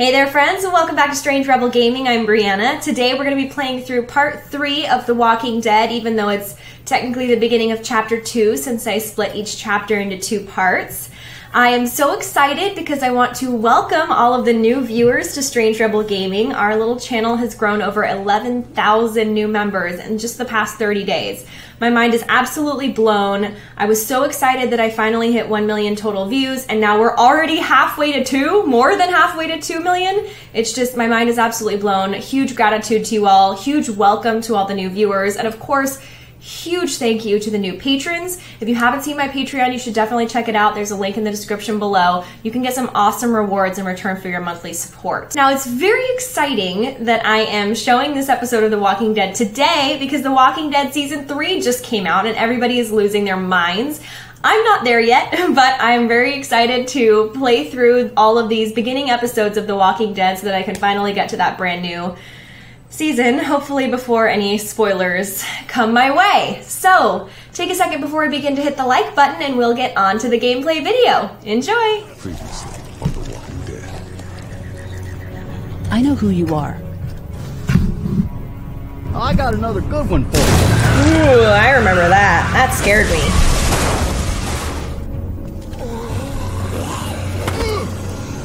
Hey there, friends, and welcome back to Strange Rebel Gaming. I'm Briana. Today we're going to be playing through part three of The Walking Dead, even though it's technically the beginning of chapter two, since I split each chapter into two parts. I am so excited because I want to welcome all of the new viewers to Strange Rebel Gaming. Our little channel has grown over 11,000 new members in just the past 30 days. My mind is absolutely blown. I was so excited that I finally hit 1 million total views, and now we're already halfway to 2, more than halfway to 2 million. It's just, my mind is absolutely blown. Huge gratitude to you all. Huge welcome to all the new viewers. And of course, huge thank you to the new patrons. If you haven't seen my Patreon, you should definitely check it out. There's a link in the description below. You can get some awesome rewards in return for your monthly support. Now, it's very exciting that I am showing this episode of The Walking Dead today because The Walking Dead season 3 just came out and everybody is losing their minds. I'm not there yet, but I'm very excited to play through all of these beginning episodes of The Walking Dead so that I can finally get to that brand new season, hopefully before any spoilers come my way. So, take a second before we begin to hit the like button and we'll get on to the gameplay video. Enjoy! Previously on The Walking Dead. I know who you are. I got another good one for you. Ooh, I remember that. That scared me.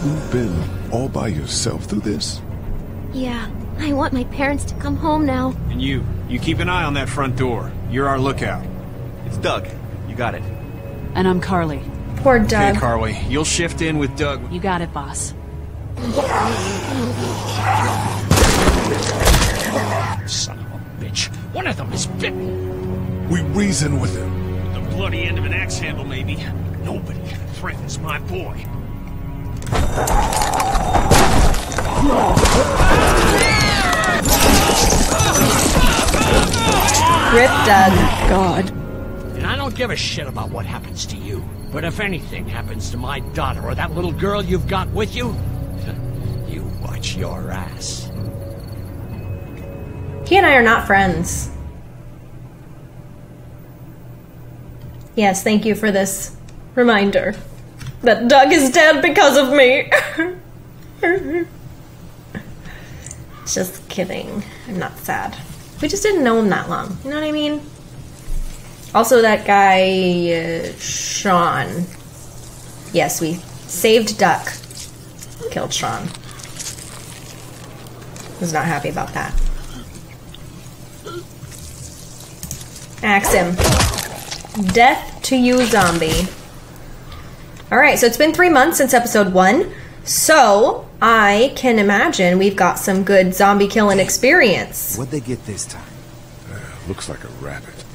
You've been all by yourself through this? Yeah, I want my parents to come home now. And you, you keep an eye on that front door. You're our lookout. It's Doug. You got it. And I'm Carley. Poor Doug. Hey, Carley, you'll shift in with Doug. You got it, boss. Son of a bitch. One of them is bitten. We reason with him. The bloody end of an axe handle, maybe. Nobody threatens my boy. Rip Doug. God. And I don't give a shit about what happens to you. But if anything happens to my daughter or that little girl you've got with you, you watch your ass. He and I are not friends. Yes, thank you for this reminder that Doug is dead because of me. just kidding. I'm not sad. We just didn't know him that long. You know what I mean? Also, that guy, uh, Sean. Yes, we saved Duck. Killed Sean. Was not happy about that. Axe him. Death to you, zombie. Alright, so it's been three months since episode one. So, I can imagine we've got some good zombie killing experience. What'd they get this time? Uh, looks like a rabbit.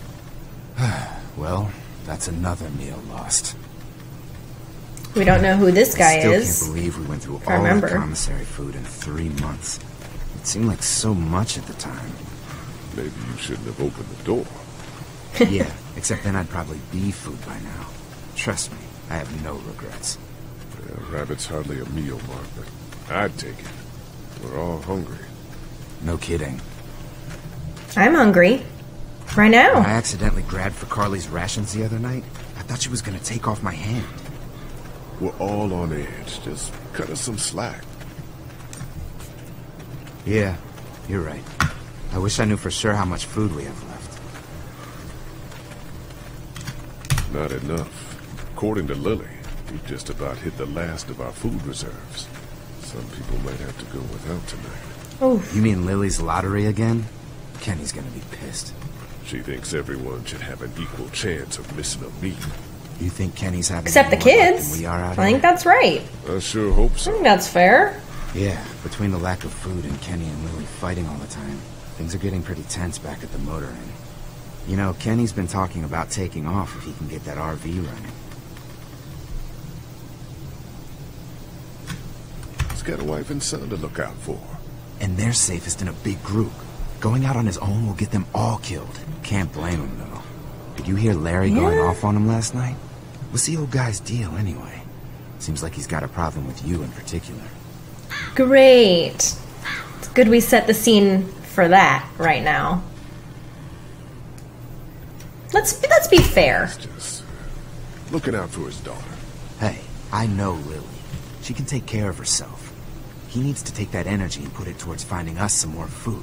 Well, that's another meal lost. We don't know who this guy I still is. can't believe we went through I all remember. that commissary food in three months. It seemed like so much at the time. Maybe you shouldn't have opened the door. yeah, except then I'd probably be food by now. Trust me, I have no regrets. Yeah, rabbit's hardly a meal, Mark, but I'd take it. We're all hungry. No kidding. I'm hungry. Right When I accidentally grabbed for Carley's rations the other night, I thought she was gonna take off my hand. We're all on edge. Just cut us some slack. Yeah, you're right. I wish I knew for sure how much food we have left. Not enough. According to Lilly, we've just about hit the last of our food reserves. Some people might have to go without tonight. Oh. You mean Lilly's lottery again? Kenny's gonna be pissed. She thinks everyone should have an equal chance of missing a meal. You think Kenny's having Except the more luck than kids. we are out I think here? that's right. I sure hope I so. think that's fair. Yeah, between the lack of food and Kenny and Lilly fighting all the time, things are getting pretty tense back at the motor inn. You know, Kenny's been talking about taking off if he can get that RV running. Got a wife and son to look out for. And they're safest in a big group. Going out on his own will get them all killed. Can't blame him, though. Did you hear Larry going off on him last night? What's the old guy's deal, anyway? Seems like he's got a problem with you in particular. Great. It's good we set the scene for that right now. Let's let's be fair. Just looking out for his daughter. Hey, I know Lilly. She can take care of herself. He needs to take that energy and put it towards finding us some more food.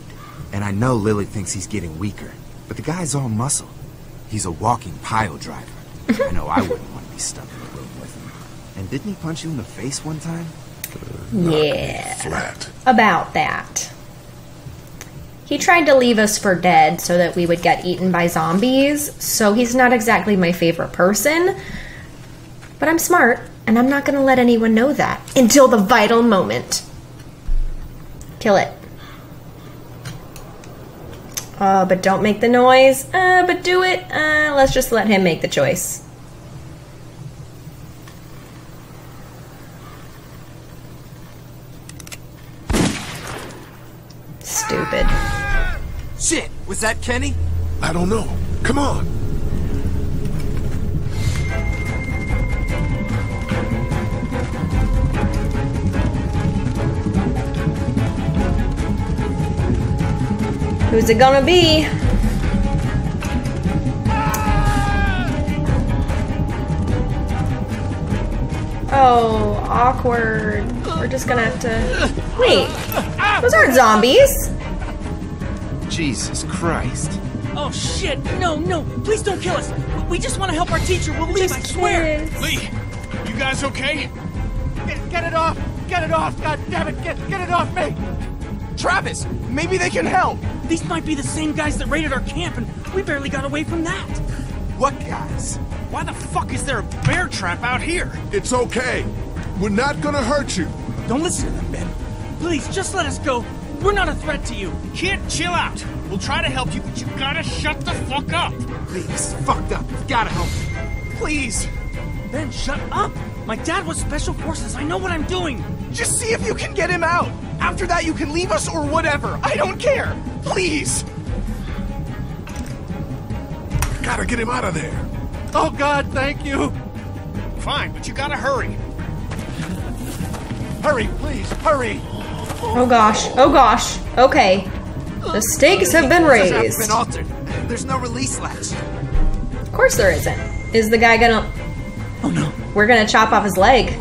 And I know Lilly thinks he's getting weaker, but the guy's all muscle. He's a walking pile driver. I know I wouldn't want to be stuck in a room with him. And didn't he punch you in the face one time? Yeah. Flat. About that. He tried to leave us for dead so that we would get eaten by zombies, so he's not exactly my favorite person. But I'm smart, and I'm not gonna let anyone know that until the vital moment. Kill it. Uh, but don't make the noise. Uh, but do it. Uh, let's just let him make the choice. Stupid. Shit! Was that Kenny? I don't know. Come on. Who's it gonna be? Oh, awkward. We're just gonna have to. Wait, those aren't zombies. Jesus Christ. Oh shit! No, no! Please don't kill us! We just want to help our teacher. We'll leave, I swear! kids. Lee, you guys okay? Get, get it off! Get it off! God damn it! Get, get it off me! Travis, maybe they can help. These might be the same guys that raided our camp, and we barely got away from that. What guys? Why the fuck is there a bear trap out here? It's okay. We're not gonna hurt you. Don't listen to them, Ben. Please, just let us go. We're not a threat to you. Kid, chill out. We'll try to help you, but you gotta shut the fuck up. Is fucked up. You've gotta help me. Please, Ben, shut up! My dad was special forces. I know what I'm doing. just see if you can get him out. After that, you can leave us or whatever. I don't care. Please. Gotta get him out of there. Oh God, thank you. Fine, but you gotta hurry. Hurry, please, hurry. Oh gosh. Oh gosh. Okay. The stakes have been Doors have raised. been altered. There's no release latch. Of course there isn't. Is the guy gonna. Oh no. We're gonna chop off his leg.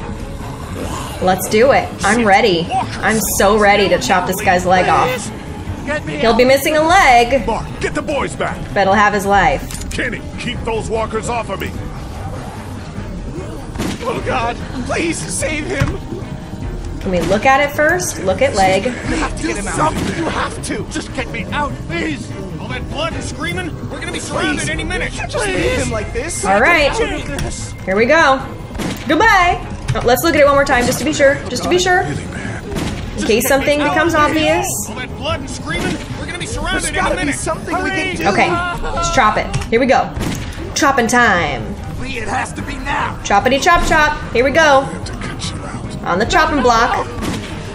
Let's do it. I'm ready. I'm so ready to chop this guy's leg off. He'll be missing a leg, Mark, get the boys back. but he'll have his life. Kenny, keep those walkers off of me. Oh God, please save him. Can we look at it first? Look at leg. You have to get him out. You have to. Just get me out, please. All that blood and screaming, we're gonna be surrounded any minute. You just leave him like this. All right. Get out of this. Here we go. Goodbye. Oh, let's look at it one more time just to be sure. Just to be sure. In case something becomes obvious. All that blood and screaming, we're gonna be surrounded any gotta be minute. something we Hurry! can do. Okay, let's chop it. Here we go. Chopping time. Lee, it has to be now. Choppity chop chop. Here we go. I have to cut you out. On the chopping block.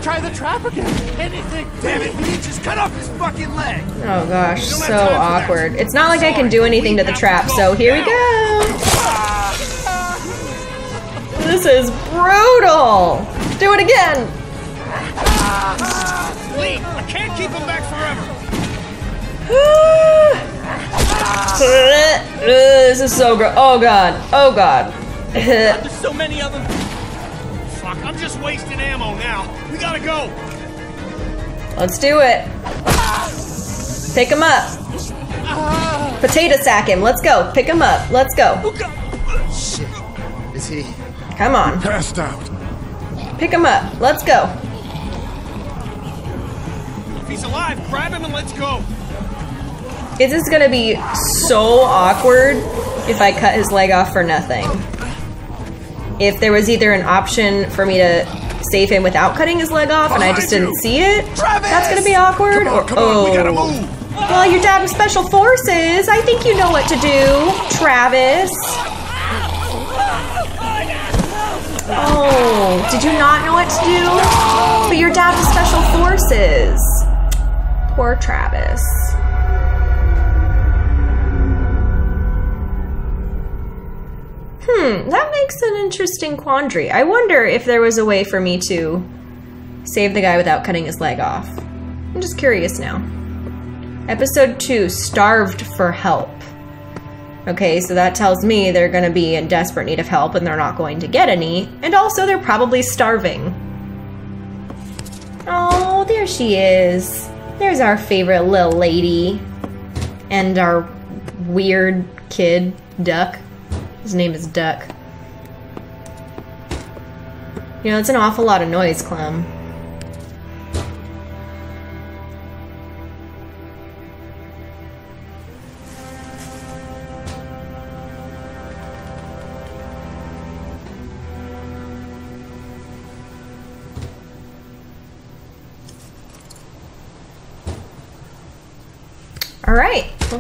Try the trap again. Anything. Damn it, Lee, just cut off his fucking leg. Oh gosh, so awkward. It's not like I can do anything to the trap, so here we go. This is brutal. Do it again. Lee, I can't keep him back forever. Uh, this is so gross. Oh god. Oh god. There's so many of them. Fuck, I'm just wasting ammo now. We gotta go. Let's do it. Pick him up. Potato sack him. Let's go. Pick him up. Let's go. Shit. Is he? Come on. Passed out. Pick him up. Let's go. If he's alive, grab him and let's go. Is this gonna be so awkward if I cut his leg off for nothing? If there was either an option for me to save him without cutting his leg off and I just didn't you. see it, Travis! that's gonna be awkward. Come on, or, come on, we gotta oh. move. Well, you're dad in special forces. I think you know what to do, Travis. Oh, did you not know what to do? But your dad was special forces. Poor Travis. Hmm, that makes an interesting quandary. I wonder if there was a way for me to save the guy without cutting his leg off. I'm just curious now. Episode 2 Starved for Help. Okay, so that tells me they're going to be in desperate need of help and they're not going to get any. And also, they're probably starving. Oh, there she is. There's our favorite little lady. And our weird kid, Duck. His name is Duck. You know, it's an awful lot of noise, Clem.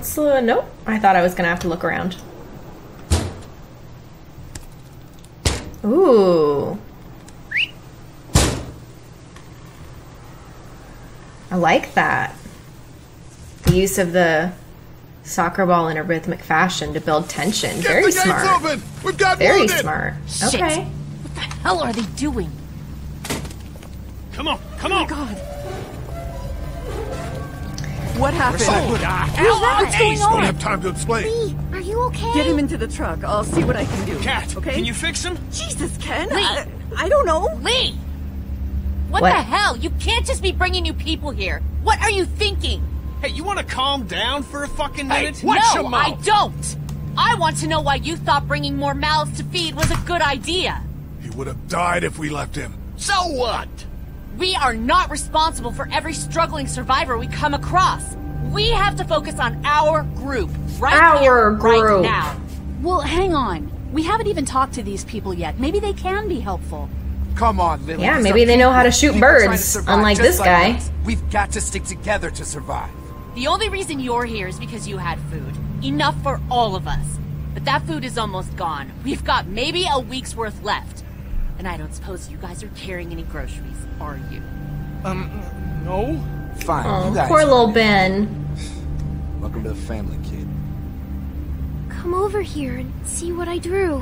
Right, let's. Uh, nope, I thought I was gonna have to look around. Ooh. I like that. The use of the soccer ball in a rhythmic fashion to build tension. Get Very the gates smart. open! We've got Very wounded! smart. Shit. Okay. What the hell are they doing? Come on, come on. Oh my God. What happened? Oh, God. What's going Don't on? have time to explain. Lee, are you okay? Get him into the truck. I'll see what I can do. Cat, okay? can you fix him? Jesus, Ken. Lee. I, I don't know. Lee! What, What? the hell? You can't just be bringing new people here. What are you thinking? Hey, you want to calm down for a fucking Hey, minute? Watch no, your I don't. I want to know why you thought bringing more mouths to feed was a good idea. He would have died if we left him. So what? We are not responsible for every struggling survivor we come across. We have to focus on our group right Our here, right group. now. Well, hang on. We haven't even talked to these people yet. Maybe they can be helpful. Come on, Lilly. Yeah, maybe they know how to shoot People trying to birds, survive unlike this like guy. us. We've got to stick together to survive. The only reason you're here is because you had food. Enough for all of us. But that food is almost gone. We've got maybe a week's worth left. And I don't suppose you guys are carrying any groceries, are you? Um, no. Fine. Oh, you guys poor little. Ben. Welcome to the family, kid. Come over here and see what I drew.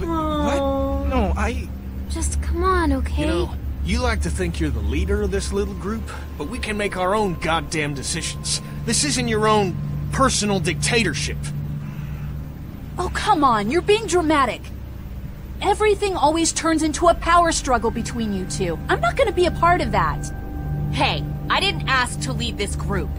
What? No, I. Just come on, okay? You know, you like to think you're the leader of this little group, but we can make our own goddamn decisions. This isn't your own personal dictatorship. Oh, come on. You're being dramatic. Everything always turns into a power struggle between you two. I'm not going to be a part of that. Hey, I didn't ask to lead this group.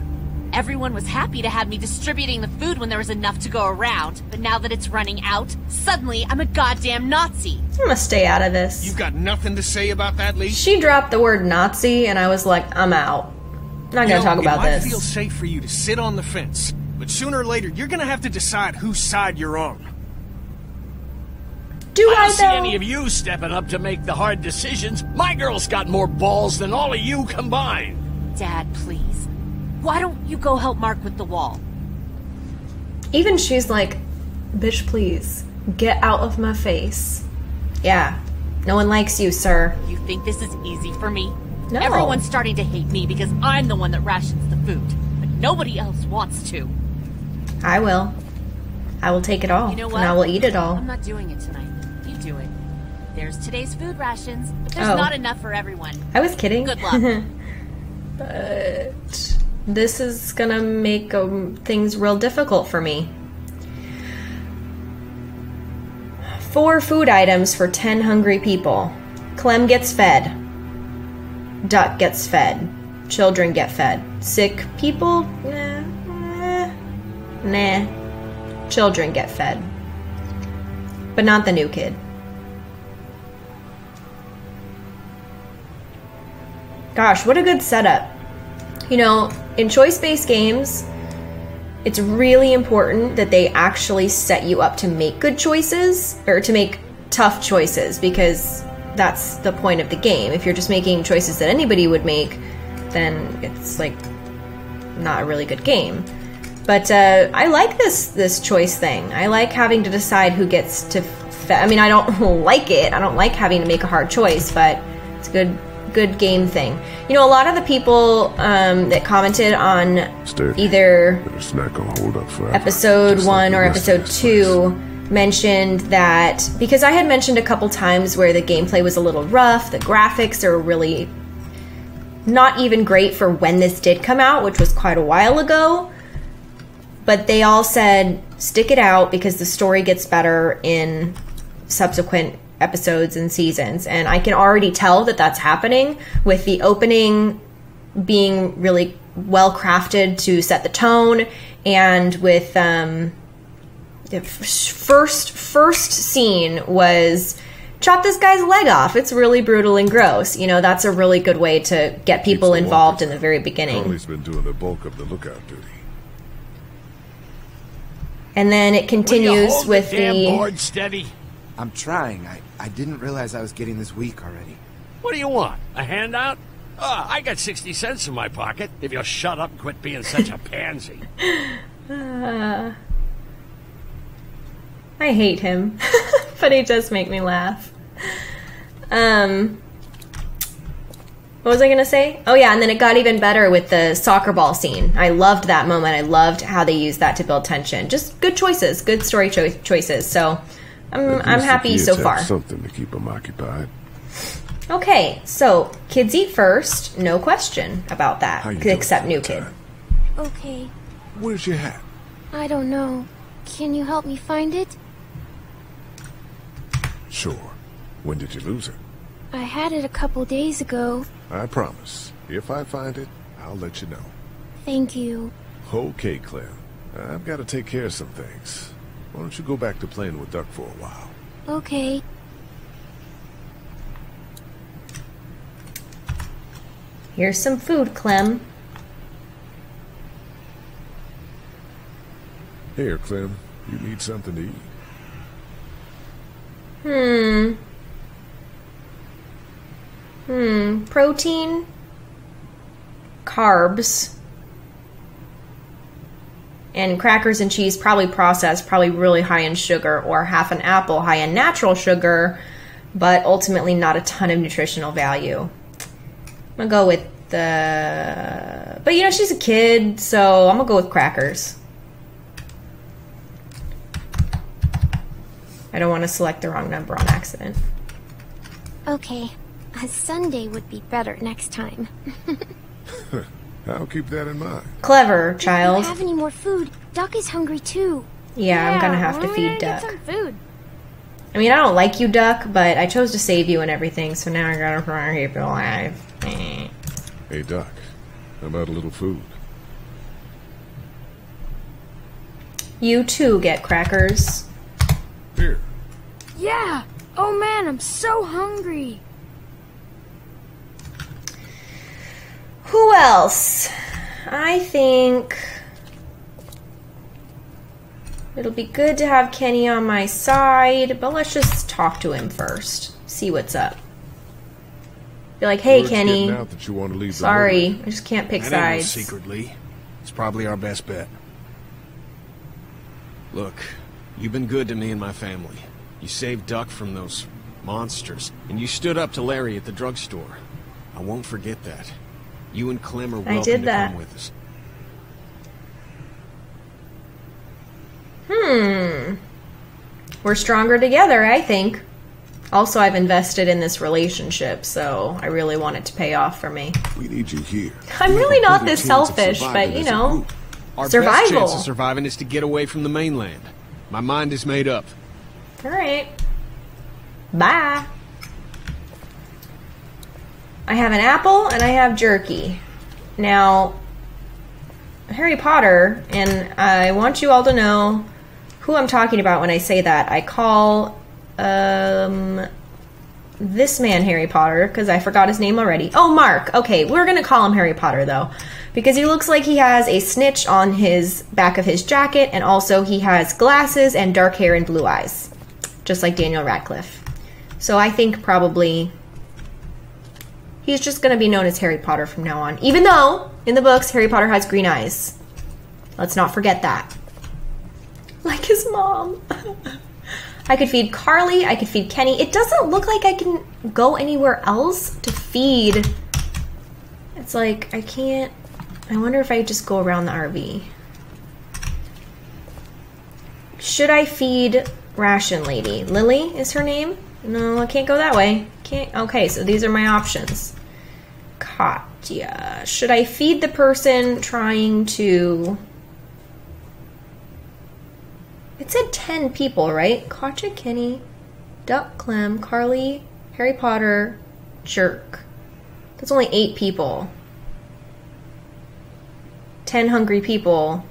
Everyone was happy to have me distributing the food when there was enough to go around, but now that it's running out, suddenly I'm a goddamn Nazi. I'm gonna stay out of this. You've got nothing to say about that, Lee? She dropped the word Nazi, and I was like, I'm out. I'm Not gonna You know, talk about it might this. feel safe for you to sit on the fence, but sooner or later you're gonna have to decide whose side you're on. Do I I don't see any of you stepping up to make the hard decisions. My girl's got more balls than all of you combined. Dad, please. Why don't you go help Mark with the wall? Even she's like, bitch, please get out of my face. Yeah, no one likes you, sir. You think this is easy for me? No. Everyone's starting to hate me because I'm the one that rations the food, but nobody else wants to. I will. I will take it all, You know what? and what? I will eat it all. I'm not doing it tonight. You do it. There's today's food rations, but there's Oh. not enough for everyone. I was kidding. Good luck. but this is gonna make um, things real difficult for me. Four food items for ten hungry people. Clem gets fed. Duck gets fed. Children get fed. Sick people? Nah. Nah. nah. Children get fed. But not the new kid. Gosh, what a good setup. You know, in choice based games, it's really important that they actually set you up to make good choices or to make tough choices because that's the point of the game. If you're just making choices that anybody would make, then it's like not a really good game. But uh, I like this this choice thing. I like having to decide who gets to. I mean, I don't like it. I don't like having to make a hard choice, but it's good good game thing. You know, a lot of the people um, that commented on either it's not gonna hold up forever. episode Just one the or episode two mentioned that because I had mentioned a couple times where the gameplay was a little rough, the graphics are really not even great for when this did come out, which was quite a while ago. But they all said stick it out because the story gets better in subsequent episodes and seasons. And I can already tell that that's happening with the opening being really well crafted to set the tone, and with um, the first first scene was chop this guy's leg off. It's really brutal and gross. You know, that's a really good way to get people involved in the very beginning. Carley's been doing the bulk of the lookout duty. And then it continues with the the board steady. I'm trying. I, I didn't realize I was getting this weak already. What do you want? A handout? Oh, I got 60 cents in my pocket. If you'll shut up and quit being such a pansy. Uh, I hate him, but he does make me laugh. Um, what was I gonna say? Oh yeah, and then it got even better with the soccer ball scene. I loved that moment. I loved how they used that to build tension. Just good choices, good story cho- choices. So I'm I'm happy so far. Something to keep them occupied. Okay, so kids eat first. No question about that, How you doing, except new kid. Okay. Where's your hat? I don't know. Can you help me find it? Sure. When did you lose it? I had it a couple days ago. I promise. If I find it, I'll let you know. Thank you. Okay, Clem. I've got to take care of some things. Why don't you go back to playing with Duck for a while? Okay. Here's some food, Clem. Here, Clem. You need something to eat. Hmm. Hmm. Protein. Carbs. And crackers and cheese, probably processed, probably really high in sugar, or half an apple high in natural sugar, but ultimately not a ton of nutritional value. I'm gonna go with the. But you know, she's a kid, so I'm gonna go with crackers. I don't want to select the wrong number on accident. Okay. A Sunday would be better next time. I'll keep that in mind. Clever, If child. you have any more food, Duck is hungry too. Yeah, I'm gonna have to feed gonna get Duck. some food. I mean, I don't like you, Duck, but I chose to save you and everything, so now I gotta try and keep you alive. Hey, Duck. How about a little food? You too get crackers. Here. Yeah. Oh man, I'm so hungry. Who else? I think it'll be good to have Kenny on my side, but let's just talk to him first. See what's up. Be like, hey, Word's Kenny. out that you want to leave Sorry, I just can't pick That sides. secretly, It's probably our best bet. Look, you've been good to me and my family. You saved Duck from those monsters, and you stood up to Larry at the drugstore. I won't forget that. You and Clem are I welcome did to that. come with us. Hmm. We're stronger together, I think. Also, I've invested in this relationship, so I really want it to pay off for me. We need you here. I'm We really not this selfish, but you know. Our survival. best chance of surviving is to get away from the mainland. My mind is made up. All right. Bye. I have an apple and I have jerky. Now, Harry Potter, and I want you all to know who I'm talking about when I say that. I call um this man Harry Potter because I forgot his name already. Oh, Mark. Okay, we're going to call him Harry Potter though because he looks like he has a snitch on his back of his jacket and also he has glasses and dark hair and blue eyes, just like Daniel Radcliffe. So I think probably he's just going to be known as Harry Potter from now on. Even though in the books Harry Potter has green eyes. Let's not forget that. Like his mom. I could feed Carley, I could feed Kenny. It doesn't look like I can go anywhere else to feed. It's like I can't. I wonder if I just go around the RV. Should I feed Ration Lady? Lilly is her name? No, I can't go that way. Can't. Okay, so these are my options. Katjaa. Should I feed the person trying to. It said 10 people, right? Katjaa, Kenny, Duck, Clem, Carley, Harry Potter, Jerk. That's only 8 people. 10 hungry people,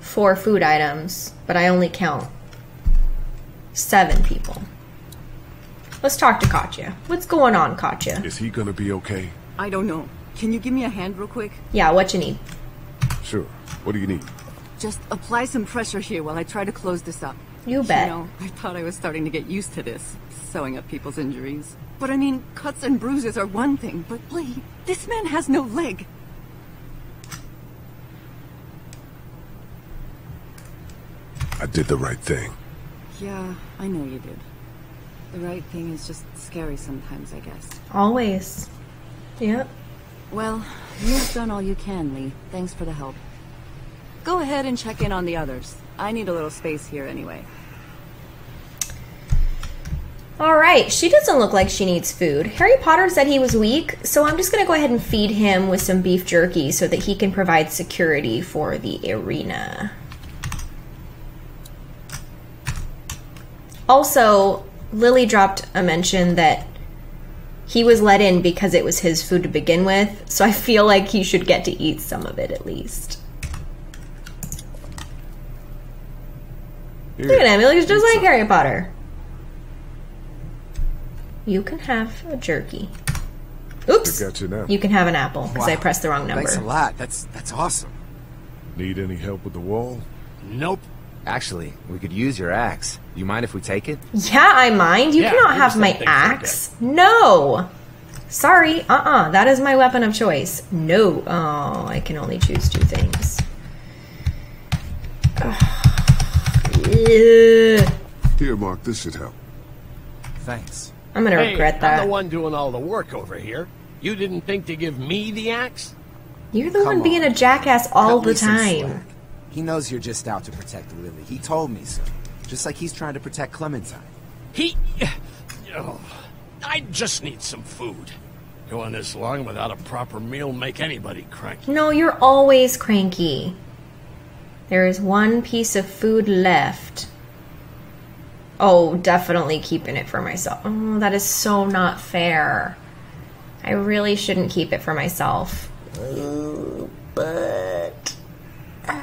four food items, but I only count seven people. Let's talk to Katjaa. What's going on, Katjaa? Is he gonna be okay? I don't know. Can you give me a hand real quick? Yeah, what you need? Sure. What do you need? Just apply some pressure here while I try to close this up. You bet. You know, I thought I was starting to get used to this, sewing up people's injuries. But I mean, cuts and bruises are one thing, but Lee, this man has no leg. I did the right thing. Yeah, I know you did. The right thing is just scary sometimes, I guess. Always. Yep. Well, you've done all you can, Lee. Thanks for the help. Go ahead and check in on the others. I need a little space here anyway. All right, she doesn't look like she needs food. Harry Potter said he was weak, so I'm just going to go ahead and feed him with some beef jerky so that he can provide security for the arena. Also, Lilly dropped a mention that he was let in because it was his food to begin with, so I feel like he should get to eat some of it at least. Look at him, he looks just like Harry Potter. You can have a jerky. Oops. I got you now. You can have an apple because I pressed the wrong number. Thanks a lot. That's that's awesome. Need any help with the wall? Nope. Actually, we could use your axe. You mind if we take it? Yeah, I mind. You Yeah, cannot have my don't think so, axe. No. Sorry. Uh-uh. That is my weapon of choice. No. Oh, I can only choose two things. Ugh. Here, Mark, this should help. Thanks. I'm gonna Hey, regret I'm that. the one doing all the work over here. You didn't think to give me the axe? You're the one Come being a jackass all Cut the time. He knows you're just out to protect Lilly. He told me so. Just like he's trying to protect Clementine. He. Oh, I just need some food. Going this long without a proper meal make anybody cranky. No, you're always cranky. There is one piece of food left. Oh, definitely keeping it for myself. Oh, that is so not fair. I really shouldn't keep it for myself. But. uh,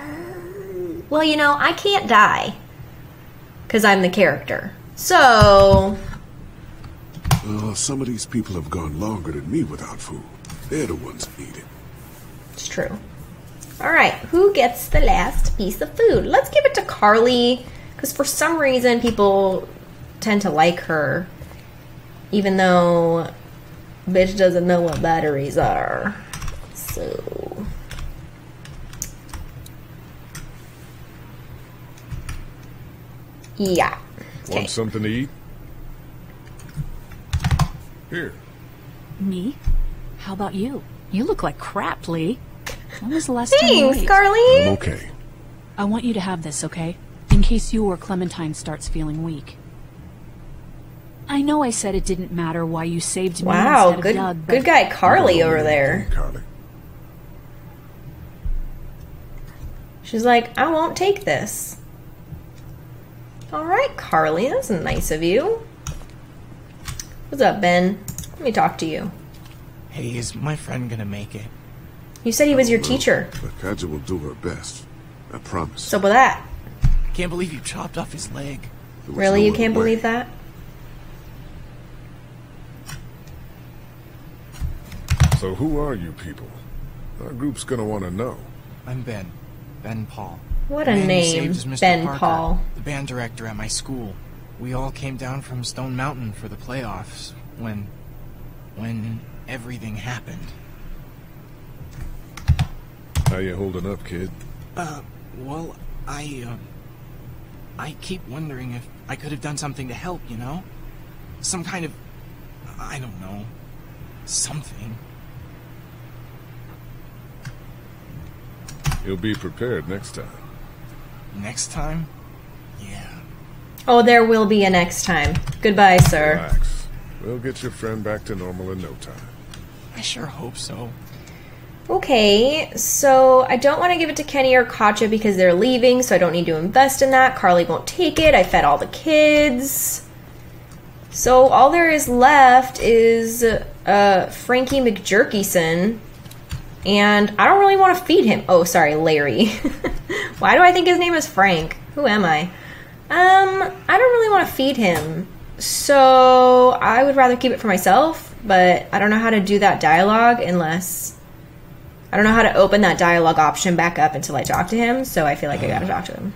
well, you know, I can't die. Because I'm the character. So. Uh, some of these people have gone longer than me without food. They're the ones that need it. It's true. All right, who gets the last piece of food? Let's give it to Carley because for some reason people tend to like her, even though bitch doesn't know what batteries are. So. Yeah. Okay. Want something to eat? Here. Me? How about you? You look like crap, Lee. When was the last time you Thanks. Carley. I'm okay. I want you to have this, okay? In case you or Clementine starts feeling weak. I know I said it didn't matter why you saved me Wow, instead good of Doug, good guy Carley over there. Carley. She's like, I won't take this. All right, Carley, that's nice of you. What's up, Ben? Let me talk to you. Hey, is my friend gonna make it? You said he was your teacher. But Katjaa will do her best. I promise. So with that, I can't believe you chopped off his leg. Really, no you can't way. believe that? So who are you people? Our group's gonna want to know. I'm Ben. Ben Paul. What a name, Mr. Ben Parker, Paul. The band director at my school. We all came down from Stone Mountain for the playoffs when. when everything happened. How you holding up, kid? Uh, well, I, um. I keep wondering if I could have done something to help, you know? Some kind of. I don't know. Something. You'll be prepared next time. Next time? Yeah. Oh, there will be a next time. Goodbye, sir. Relax. We'll get your friend back to normal in no time. I sure hope so. Okay, so I don't want to give it to Kenny or Katjaa because they're leaving, so I don't need to invest in that. Carley won't take it. I fed all the kids. So all there is left is uh, Frankie McJerkyson. And I don't really want to feed him. Oh, sorry, Larry. Why do I think his name is Frank? Who am I? Um, I don't really want to feed him. So I would rather keep it for myself, but I don't know how to do that dialogue unless I don't know how to open that dialogue option back up until I talk to him, so I feel like I gotta talk to him.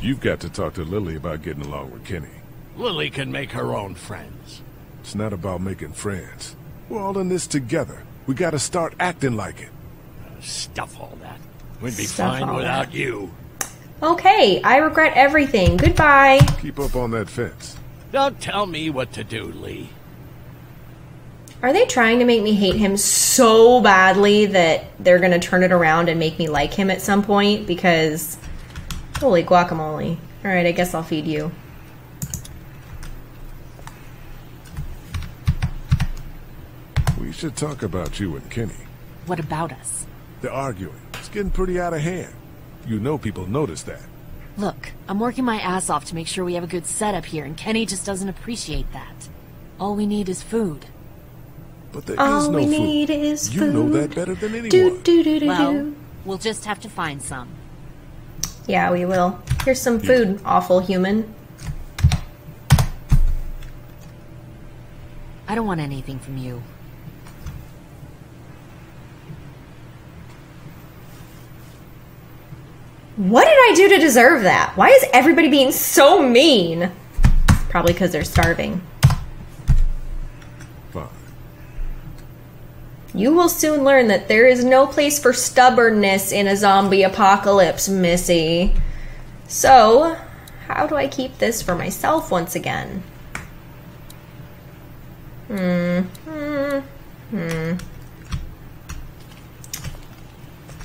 You've got to talk to Lilly about getting along with Kenny. Lilly can make her own friends. It's not about making friends. We're all in this together. We gotta start acting like it. Stuff all that. We'd be Stuff fine without that. you. Okay, I regret everything. Goodbye. Keep up on that fence. Don't tell me what to do, Lee. Are they trying to make me hate him so badly that they're gonna turn it around and make me like him at some point? Because, holy guacamole. Alright, I guess I'll feed you. Should talk about you and Kenny. What about us? They're arguing. It's getting pretty out of hand. You know people notice that. Look, I'm working my ass off to make sure we have a good setup here, and Kenny just doesn't appreciate that. All we need is food. But there is All no we food. need is you know that better than anyone. Do, do, do, do, Well, do. we'll just have to find some. Yeah, we will. Here's some food, awful human. I don't want anything from you. What did I do to deserve that? Why is everybody being so mean? Probably because they're starving. You will soon learn that there is no place for stubbornness in a zombie apocalypse, Missy. So, how do I keep this for myself once again? Hmm. Hmm. Hmm.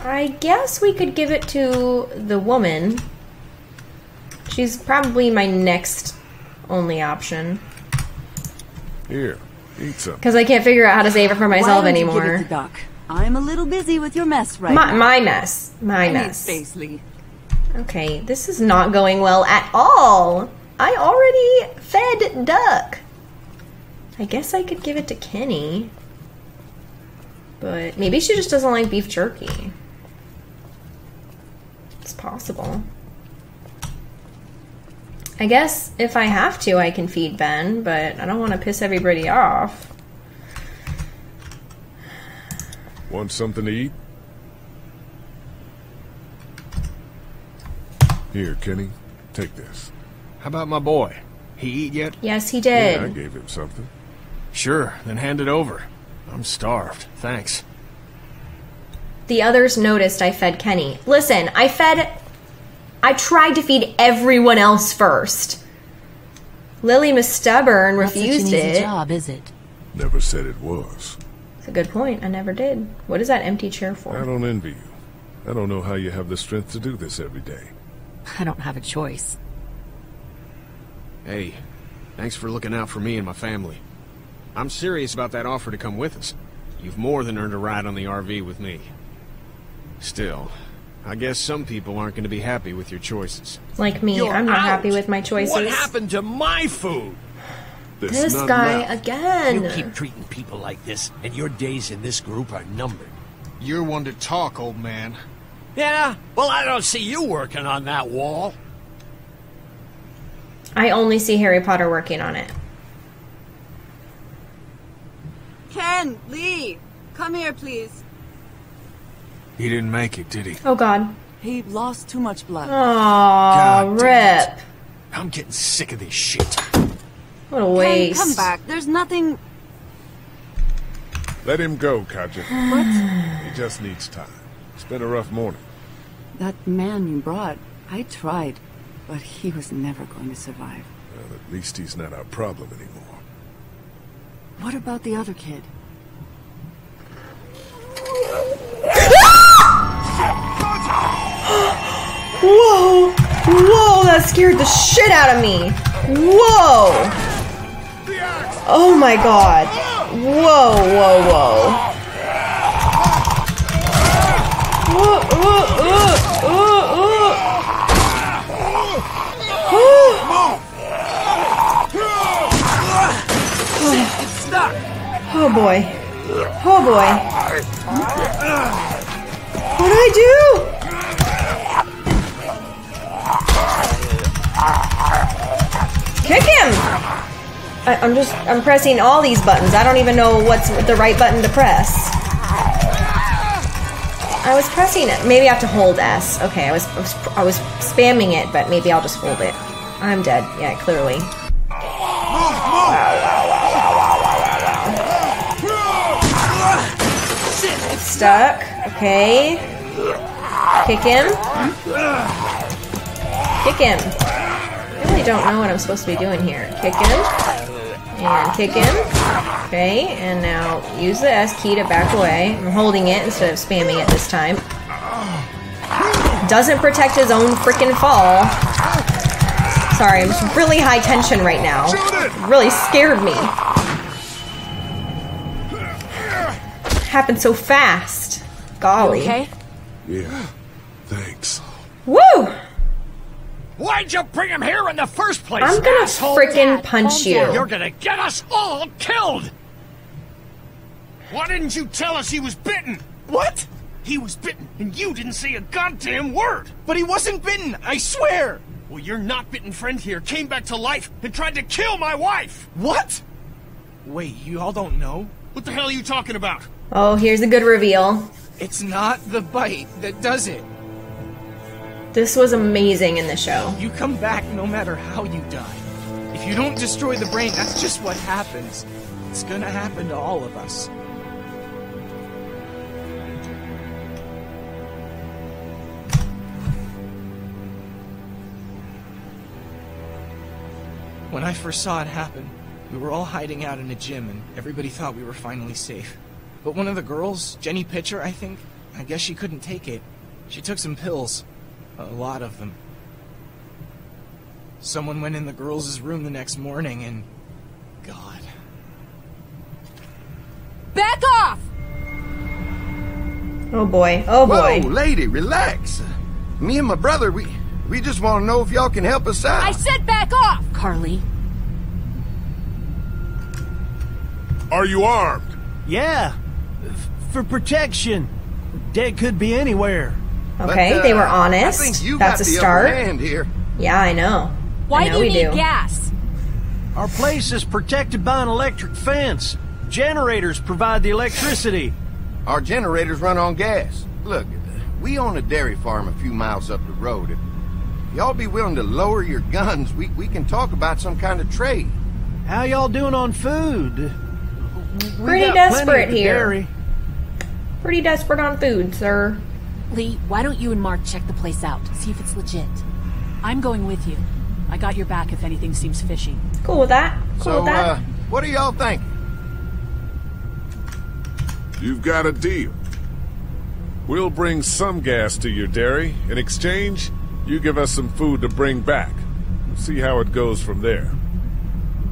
I guess we could give it to the woman. She's probably my next only option. Here, eat some. Because I can't figure out how to save it for myself Why don't you give anymore. it to Duck? I'm a little busy with your mess right My, now. my mess. My I need mess. space, Lee. Okay, this is not going well at all. I already fed Duck. I guess I could give it to Kenny. But maybe she just doesn't like beef jerky. It's possible. I guess if I have to, I can feed Ben, but I don't want to piss everybody off. Want something to eat? Here, Kenny. Take this. How about my boy? He eat yet? Yes, he did. Yeah, I gave him something. Sure, then hand it over. I'm starved. Thanks. The others noticed I fed Kenny. Listen, I fed. I tried to feed everyone else first. Lilly was stubborn, Not such an refused easy it. job, is it? Never said it was. It's a good point. I never did. What is that empty chair for? I don't envy you. I don't know how you have the strength to do this every day. I don't have a choice. Hey, thanks for looking out for me and my family. I'm serious about that offer to come with us. You've more than earned a ride on the RV with me. Still, I guess some people aren't going to be happy with your choices. Like me, You're I'm not out. happy with my choices. What happened to my food? There's This guy left. again. You keep treating people like this, and your days in this group are numbered. You're one to talk, old man. Yeah? Well, I don't see you working on that wall. I only see Harry Potter working on it. Ken, Lee, come here, please. He didn't make it, did he? Oh God. He lost too much blood. Aww, God damn rip. I'm getting sick of this shit. What a Ken, waste. come back. There's nothing. Let him go, Katjaa. What? He just needs time. It's been a rough morning. That man you brought, I tried, but he was never going to survive. Well, at least he's not our problem anymore. What about the other kid? Whoa! Whoa, that scared the shit out of me! Whoa! Oh my god. Whoa, whoa, whoa. Oh boy. Oh boy. What do I do? Kick him! I, I'm just, I'm pressing all these buttons. I don't even know what's the right button to press. I was pressing it. Maybe I have to hold S. Okay, I was, I was, I was spamming it, but maybe I'll just hold it. I'm dead. Yeah, clearly. Stuck. Okay. Kick him. Kick him. I really don't know what I'm supposed to be doing here. Kick him. And kick him. Okay, and now use the S key to back away. I'm holding it instead of spamming it this time. Doesn't protect his own freaking fall. Sorry, I'm just really high tension right now. Really scared me. Happened so fast. Golly. Okay? Yeah. Thanks. Woo! Why'd you bring him here in the first place? I'm gonna asshole? frickin' punch you. You're gonna get us all killed! Why didn't you tell us he was bitten? What? He was bitten, and you didn't say a goddamn word! But he wasn't bitten, I swear! Well, your not bitten friend here came back to life and tried to kill my wife! What? Wait, you all don't know? What the hell are you talking about? Oh, here's a good reveal. It's not the bite that does it. This was amazing in the show. You come back no matter how you die. If you don't destroy the brain, that's just what happens. It's gonna happen to all of us. When I first saw it happen, we were all hiding out in a gym and everybody thought we were finally safe. But one of the girls, Jenny Pitcher, I think, I guess she couldn't take it. She took some pills. A lot of them. Someone went in the girls' room the next morning and. God. Back off! Oh boy. Oh boy. Whoa, lady, relax. Me and my brother, we we just want to know if y'all can help us out. I said back off! Carley. Are you armed? Yeah. F- for protection. Dead could be anywhere. Okay, But, uh, they were honest. I think you That's got a the start. upper hand here. Yeah, I know. Why I know do you we need do. gas? Our place is protected by an electric fence. Generators provide the electricity. Our generators run on gas. Look, we own a dairy farm a few miles up the road. If y'all be willing to lower your guns, we, we can talk about some kind of trade. How y'all doing on food? We Pretty got desperate here. dairy. Pretty desperate on food, sir. Lee, why don't you and Mark check the place out? See if it's legit. I'm going with you. I got your back if anything seems fishy. Cool with that. Cool So, with that. uh, what do y'all think? You've got a deal. We'll bring some gas to your dairy. In exchange, you give us some food to bring back. We'll see how it goes from there.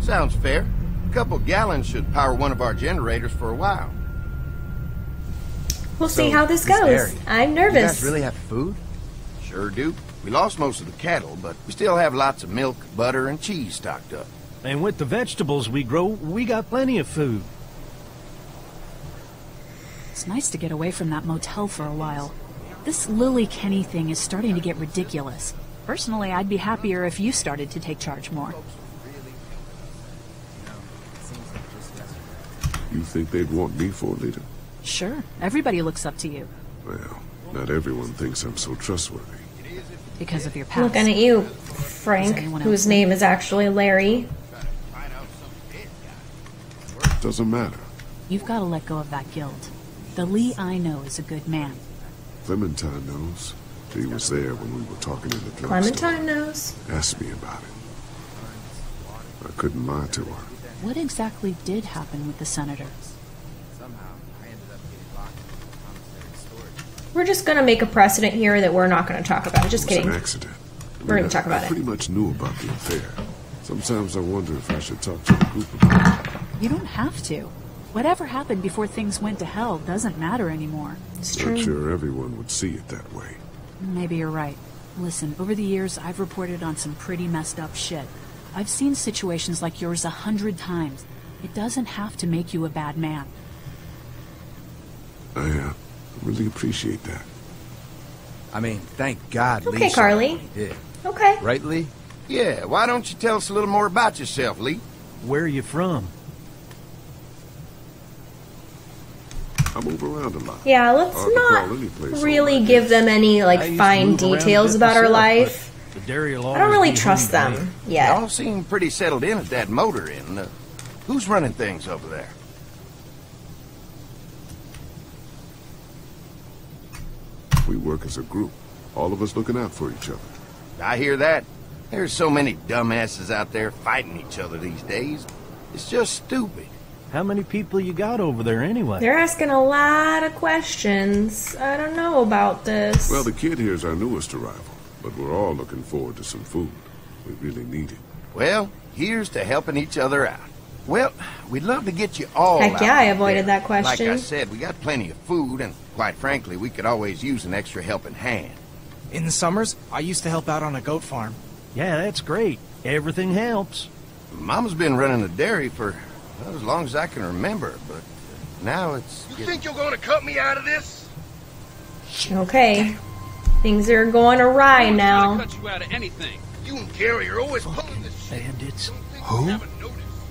Sounds fair. A couple gallons should power one of our generators for a while. We'll see how this this goes. dairy, I'm nervous. You nervous. guys really have food? Sure do. We lost most of the cattle, but we still have lots of milk, butter, and cheese stocked up. And with the vegetables we grow, we got plenty of food. It's nice to get away from that motel for a while. This Lilly Kenny thing is starting to get ridiculous. Personally, I'd be happier if you started to take charge more. You think they'd want me for a leader? Sure, everybody looks up to you Well, not everyone thinks I'm so trustworthy. because of your past. Looking at you, Frank, whose name is actually Larry. Doesn't matter. You've got to let go of that guilt. The Lee I know is a good man. Clementine knows. He was there when we were talking in the drugstore. Clementine knows. Asked me about it. I couldn't lie to her. What exactly did happen with the senator? We're just gonna make a precedent here that we're not gonna talk about it. Just It was kidding. an accident. We're mean, gonna talk about I it. pretty much knew about the affair. Sometimes I wonder if I should talk to the group about it. You don't have to. Whatever happened before things went to hell doesn't matter anymore. It's true. Not sure everyone would see it that way. Maybe you're right. Listen, over the years, I've reported on some pretty messed up shit. I've seen situations like yours a hundred times. It doesn't have to make you a bad man. I uh, really appreciate that. I mean, thank God Okay, Lee Carley. saw what he did. Okay. Right, Lee? Yeah, why don't you tell us a little more about yourself, Lee? Where are you from? I move around a lot. Yeah, let's Hard to call any place not really I give guess. them any like fine move around a details about our life. dairy will I don't really trust them me. yet. Y'all seem pretty settled in at that motor inn. Uh, who's running things over there? We work as a group. All of us looking out for each other. I hear that. There's so many dumbasses out there fighting each other these days. It's just stupid. How many people you got over there anyway? They're asking a lot of questions. I don't know about this. Well, the kid here's our newest arrival, but we're all looking forward to some food. We really need it. Well, here's to helping each other out. Well, we'd love to get you all Heck out yeah, I avoided there. that question. Like I said, we got plenty of food, and quite frankly, we could always use an extra helping hand. In the summers, I used to help out on a goat farm. Yeah, that's great. Everything helps. Mama's been running the dairy for well, as long as I can remember, but now it's... You think you're gonna cut me out of this? Okay. Things are going awry now. cut you out of anything. You and Gary are always pulling this shit. Bandits. Who?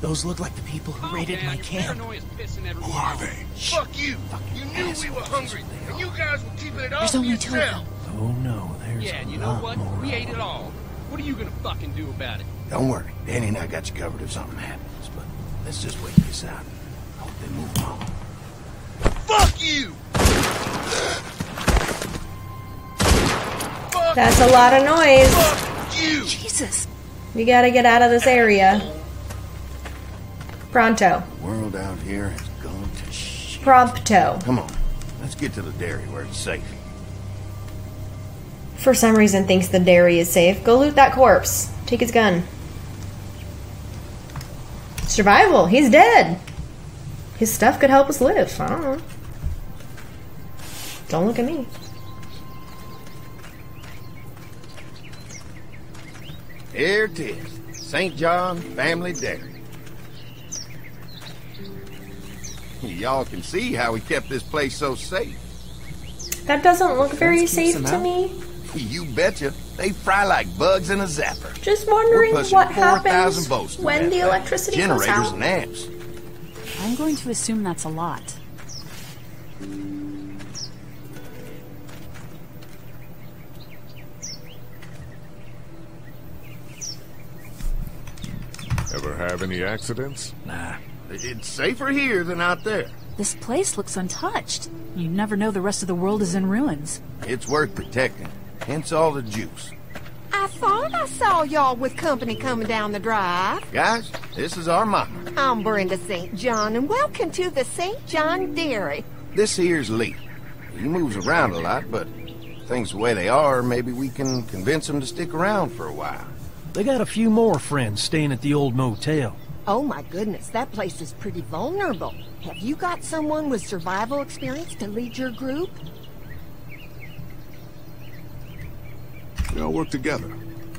Those look like the people who oh, raided my camp. Who are they? Fuck you. You knew we were hungry, and you guys were keeping it all There's to only two of yourself. Oh no, there's Yeah, and a you know what? We ate it all. What are you gonna fucking do about it? Don't worry, Danny and I got you covered if something happens, but let's just wait this out. I Hope they move on. Fuck you! That's a lot of noise. You! Jesus. We gotta get out of this area. Pronto. The world out here has gone to shit. Prompto. Come on, let's get to the dairy where it's safe. For some reason thinks the dairy is safe. Go loot that corpse. Take his gun. Survival. He's dead. His stuff could help us live. I don't know. Don't look at me. Here it is, St. John Family Dairy. Y'all can see how we kept this place so safe. That doesn't look very safe to me. You betcha. They fry like bugs in a zapper. Just wondering We're pushing what 4,000 happens volts through when that the thing. electricity goes Generators out. and amps. I'm going to assume that's a lot. Ever have any accidents? Nah. It's safer here than out there. This place looks untouched. You never know the rest of the world is in ruins. It's worth protecting. Hence all the juice. I thought I saw y'all with company coming down the drive. Guys, this is our mama. I'm Brenda St. John, and welcome to the St. John Dairy. This here's Lee. He moves around a lot, but things the way they are, maybe we can convince him to stick around for a while. They got a few more friends staying at the old motel. Oh my goodness, that place is pretty vulnerable. Have you got someone with survival experience to lead your group? We all work together.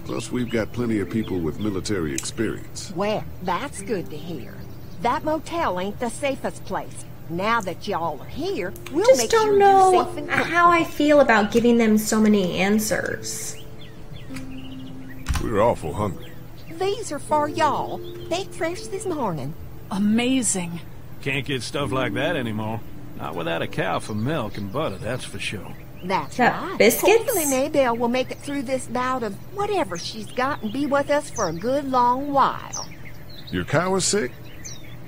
Plus, we've got plenty of people with military experience. Well, that's good to hear. That motel ain't the safest place. Now that y'all are here, we'll Just make don't sure know you're safe and how I feel about giving them so many answers. We're awful hungry. These are for y'all. Baked fresh this morning. Amazing. Can't get stuff like that anymore. Not without a cow for milk and butter, that's for sure. That's That right. biscuits? Hopefully Maybelle will make it through this bout of whatever she's got and be with us for a good long while. Your cow is sick?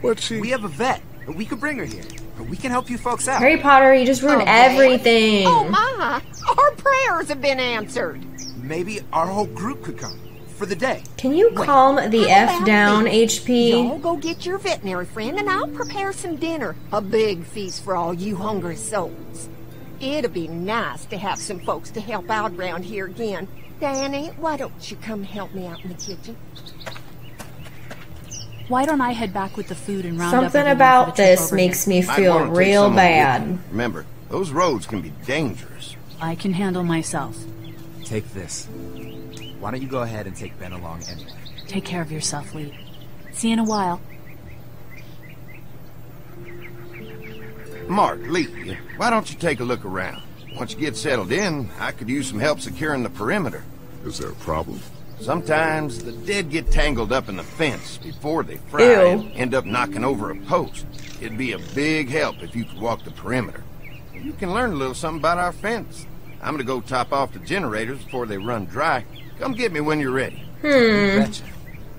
What's she? We have a vet. We could bring her here. We can help you folks out. Harry Potter, you just ruined Oh, everything. Oh my! Our prayers have been answered. Maybe our whole group could come for the day. Can you calm the How F down, this? HP? Y'all go get your veterinary friend and I'll prepare some dinner. A big feast for all you hungry souls. It'd be nice to have some folks to help out around here again. Danny, why don't you come help me out in the kitchen? Why don't I head back with the food and round up Something everyone about for the this makes me feel real bad. Remember, those roads can be dangerous. I can handle myself. Take this. Why don't you go ahead and take Ben along anyway? Take care of yourself, Lee. See you in a while. Mark, Lee, why don't you take a look around? Once you get settled in, I could use some help securing the perimeter. Is there a problem? Sometimes the dead get tangled up in the fence before they fry Ew. and end up knocking over a post. It'd be a big help if you could walk the perimeter. You can learn a little something about our fence. I'm gonna go top off the generators before they run dry. Come get me when you're ready. Hmm. You betcha.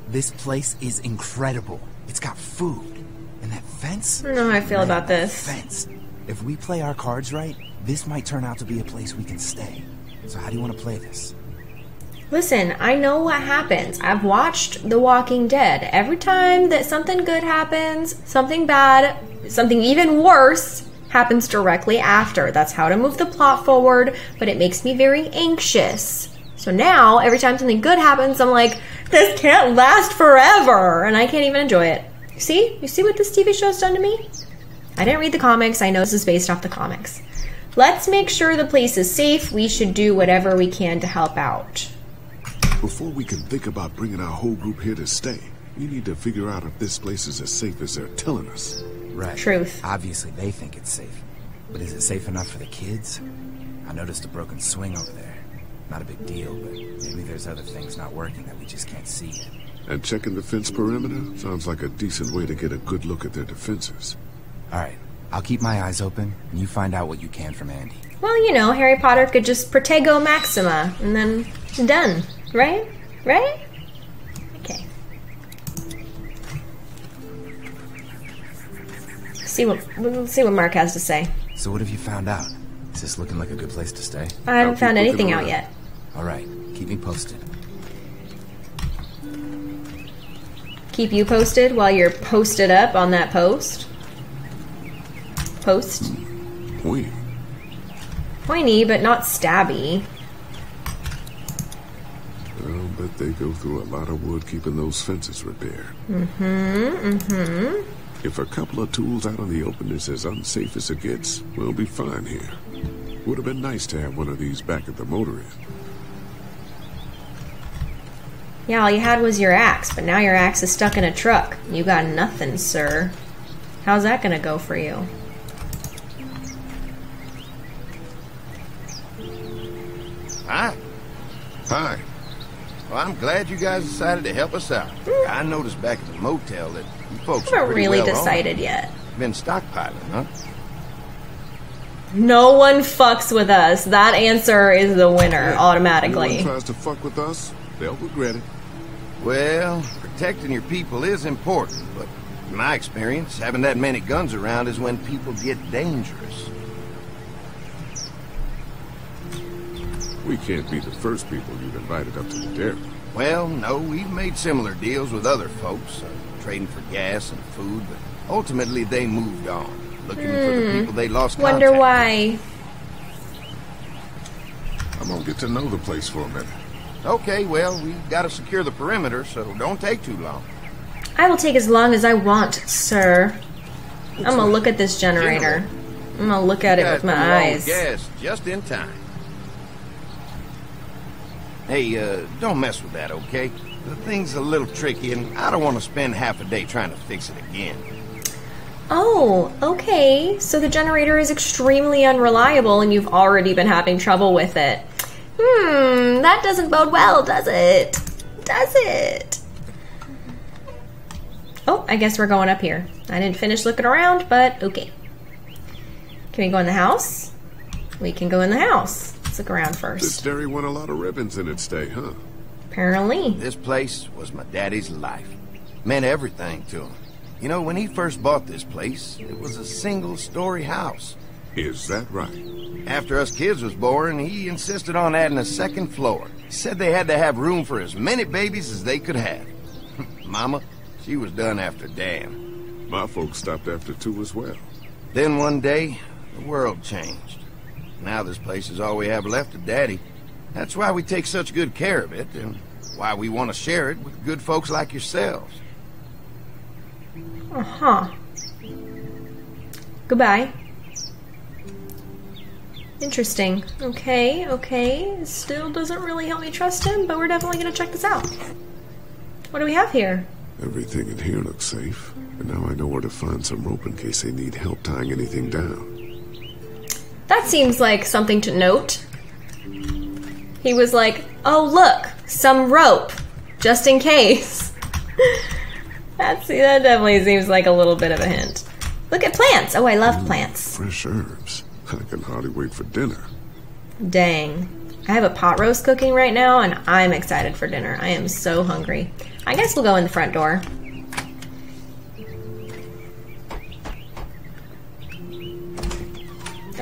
This place is incredible. It's got food. And that fence? I don't know how I feel Man, about this. Fence. If we play our cards right, this might turn out to be a place we can stay. So how do you want to play this? Listen, I know what happens. I've watched The Walking Dead. Every time that something good happens, something bad, something even worse happens directly after. That's how to move the plot forward, but it makes me very anxious. So now, every time something good happens, I'm like, this can't last forever, and I can't even enjoy it. See? You see what this TV show's done to me? I didn't read the comics. I know this is based off the comics. Let's make sure the place is safe. We should do whatever we can to help out. Before we can think about bringing our whole group here to stay, we need to figure out if this place is as safe as they're telling us. Right. Truth. Obviously, they think it's safe. But is it safe enough for the kids? I noticed a broken swing over there. Not a big deal, but maybe there's other things not working that we just can't see yet. And checking the fence perimeter sounds like a decent way to get a good look at their defenses. All right. I'll keep my eyes open, and you find out what you can from Andy. Well, you know, Harry Potter could just Protego Maxima and then done, right? Right? See what we'll see what Mark has to say. So what have you found out? Is this looking like a good place to stay? I haven't found anything out yet. All right. Keep me posted. Keep you posted while you're posted up on that post. Post. Wait, Pointy, but not stabby. I'll bet they go through a lot of wood keeping those fences repaired. Mm-hmm. Mm-hmm. If a couple of tools out in the open is as unsafe as it gets, we'll be fine here. Would have been nice to have one of these back at the motor inn. Yeah, all you had was your axe, but now your axe is stuck in a truck. You got nothing, sir. How's that gonna go for you? Hi. Hi. Well, I'm glad you guys decided to help us out. I noticed back at the motel that you folks We are haven't pretty really well on. decided yet. Been stockpiling, huh? No one fucks with us. That answer is the winner Anyone automatically. tries to fuck with us, they'll regret it. Well, protecting your people is important, but in my experience, having that many guns around is when people get dangerous. We can't be the first people you've invited up to the dairy. Well, no, we've made similar deals with other folks, uh, trading for gas and food, but ultimately they moved on, looking for the Hmm. people they lost Wonder contact why. I'm gonna get to know the place for a minute. Okay, well, we gotta secure the perimeter, so don't take too long. I will take as long as I want, sir. I'm gonna look at this generator. I'm gonna look at it with my come along eyes. Gas just in time. Hey, uh, don't mess with that, okay? The thing's a little tricky, and I don't want to spend half a day trying to fix it again. Oh, okay. So the generator is extremely unreliable and you've already been having trouble with it. Hmm, that doesn't bode well, does it? Does it? Oh, I guess we're going up here. I didn't finish looking around, but okay. Can we go in the house? We can go in the house. Let's look around first. This first. dairy won a lot of ribbons in its day, huh? Apparently. This place was my daddy's life. Meant everything to him. You know, when he first bought this place, it was a single-story house. Is that right? After us kids was born, he insisted on adding a second floor. Said they had to have room for as many babies as they could have. Mama, she was done after Dan. My folks stopped after two as well. Then one day, the world changed. Now this place is all we have left of Daddy. That's why we take such good care of it, and why we want to share it with good folks like yourselves. Uh huh. Goodbye. Interesting. Okay, okay. Still doesn't really help me trust him, but we're definitely gonna check this out. What do we have here? Everything in here looks safe. And now I know where to find some rope in case they need help tying anything down. That seems like something to note. He was like, oh, look, some rope, just in case. That's, that definitely seems like a little bit of a hint. Look at plants. Oh, I love plants. Fresh herbs. I can hardly wait for dinner. Dang. I have a pot roast cooking right now, and I'm excited for dinner. I am so hungry. I guess we'll go in the front door.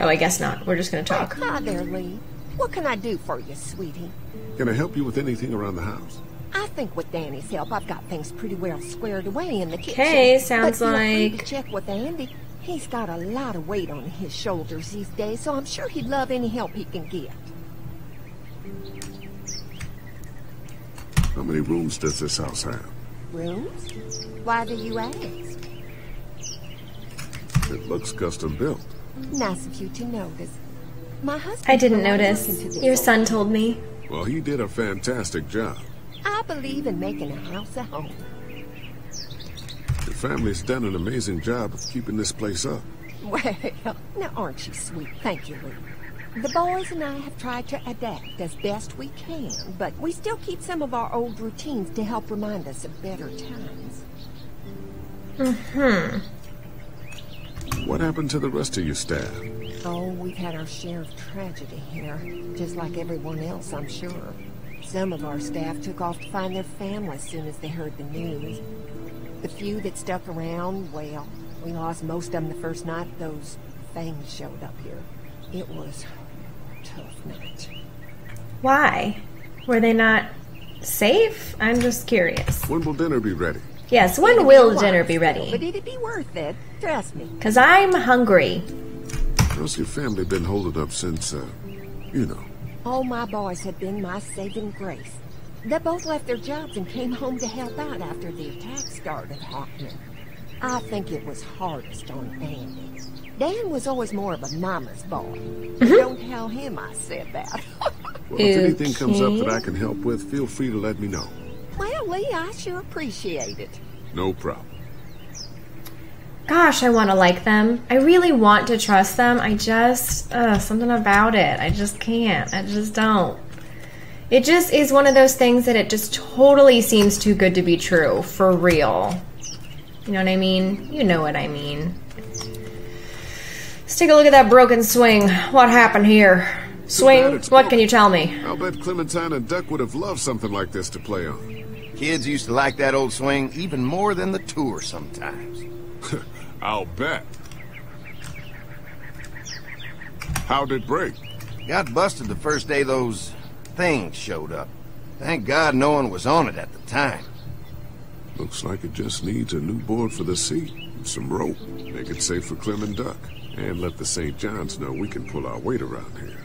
Oh, I guess not. We're just gonna talk. Hi there, Lee. What can I do for you, sweetie? Can I help you with anything around the house? I think with Danny's help, I've got things pretty well squared away in the kitchen. Okay, sounds but feel free to check with Andy. He's got a lot of weight on his shoulders these days, so I'm sure he'd love any help he can get. How many rooms does this house have? Rooms? Why do you ask? It looks custom built. Nice of you to notice. My husband. I didn't notice. look into this Your son told me. Well, he did a fantastic job. I believe in making a house a home. Your family's done an amazing job of keeping this place up. Well, now aren't you sweet? Thank you, Lee. The boys and I have tried to adapt as best we can, but we still keep some of our old routines to help remind us of better times. Hmm. What happened to the rest of your staff? Oh, we've had our share of tragedy here, just like everyone else, I'm sure. Some of our staff took off to find their families as soon as they heard the news. The few that stuck around, well, we lost most of them the first night those things showed up here. It was a tough night. Why? Were they not safe? I'm just curious. When will dinner be ready? Yes, when will dinner be ready? But it'd be worth it, trust me. Because I'm hungry. How's your family been holding up since, uh, you know? All my boys have been my saving grace. They both left their jobs and came home to help out after the attack started happening. I think it was hardest on Andy. Dan was always more of a mama's boy. Don't tell him I said that. Well, if anything comes up that I can help with, feel free to let me know. well, Lee, I sure appreciate it. No problem. Gosh, I want to like them. I really want to trust them. I just, uh, something about it. I just can't. I just don't. It just is one of those things that it just totally seems too good to be true. For real. You know what I mean? You know what I mean. Let's take a look at that broken swing. What happened here? Swing, it's what can you tell me? I'll bet Clementine and Duck would have loved something like this to play on. Kids used to like that old swing even more than the tour sometimes. I'll bet. How'd it break? Got busted the first day those things showed up. Thank God no one was on it at the time. Looks like it just needs a new board for the seat and some rope. Make it safe for Clem and Duck. And let the St. John's know we can pull our weight around here.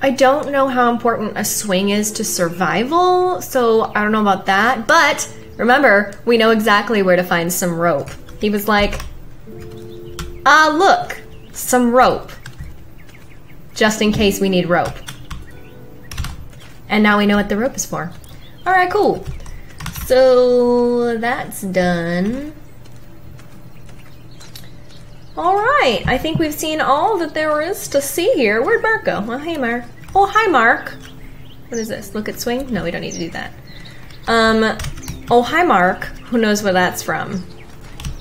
I don't know how important a swing is to survival, so I don't know about that. But remember, we know exactly where to find some rope. He was like, ah, look, some rope. Just in case we need rope. And now we know what the rope is for. Alright, cool. So that's done. Alright, I think we've seen all that there is to see here. Where'd Mark go? Oh, hey, Mark. Oh, hi, Mark. What is this? Look at swing? No, we don't need to do that. Um, oh, hi, Mark. Who knows where that's from?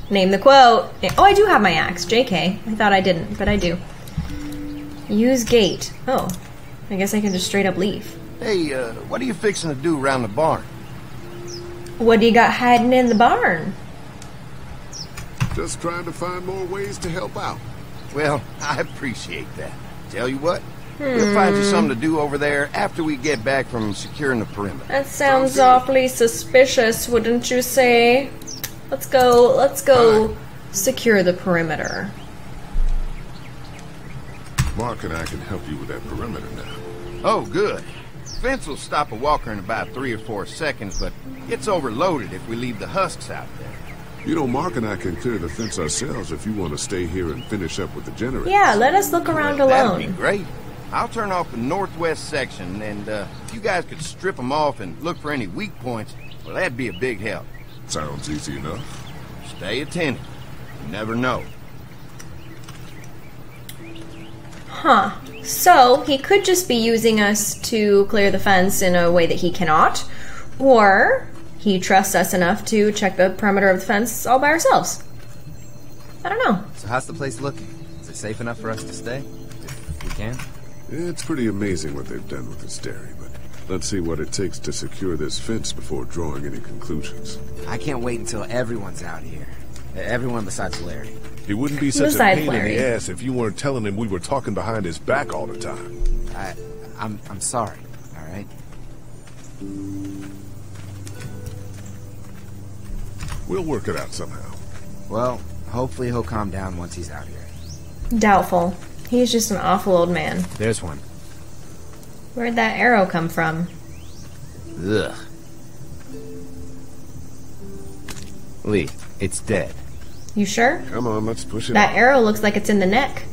Name the quote. Oh, I do have my axe. JK. I thought I didn't, but I do. Use gate. Oh, I guess I can just straight up leave. Hey, uh, what are you fixing to do around the barn? What do you got hiding in the barn? Just trying to find more ways to help out. Well, I appreciate that. Tell you what, we'll find you Hmm. something to do over there after we get back from securing the perimeter. That sounds awfully suspicious, wouldn't you say? Let's go, let's go secure the perimeter. Mark and I can help you with that perimeter now. Oh, good. Fence will stop a walker in about three or four seconds, but it's overloaded if we leave the husks out there. You know, Mark and I can clear the fence ourselves if you want to stay here and finish up with the generator. Yeah, let us look around alone. That'd be alone. great. I'll turn off the northwest section, and uh, if you guys could strip them off and look for any weak points, well, that'd be a big help. Sounds easy enough. Stay attentive. You never know. Huh. So, he could just be using us to clear the fence in a way that he cannot, or he trusts us enough to check the perimeter of the fence all by ourselves. I don't know. So how's the place looking? Is it safe enough for us to stay? If we can? It's pretty amazing what they've done with this dairy, but let's see what it takes to secure this fence before drawing any conclusions. I can't wait until everyone's out here. Everyone besides Larry. He wouldn't be such Besides a pain Larry. in the ass if you weren't telling him we were talking behind his back all the time. I, I'm, I'm sorry. All right. We'll work it out somehow. Well, hopefully he'll calm down once he's out here. Doubtful. He's just an awful old man. There's one. Where'd that arrow come from? Ugh. Lee, it's dead. You sure? Come on, let's push it. That arrow looks like it's in the neck.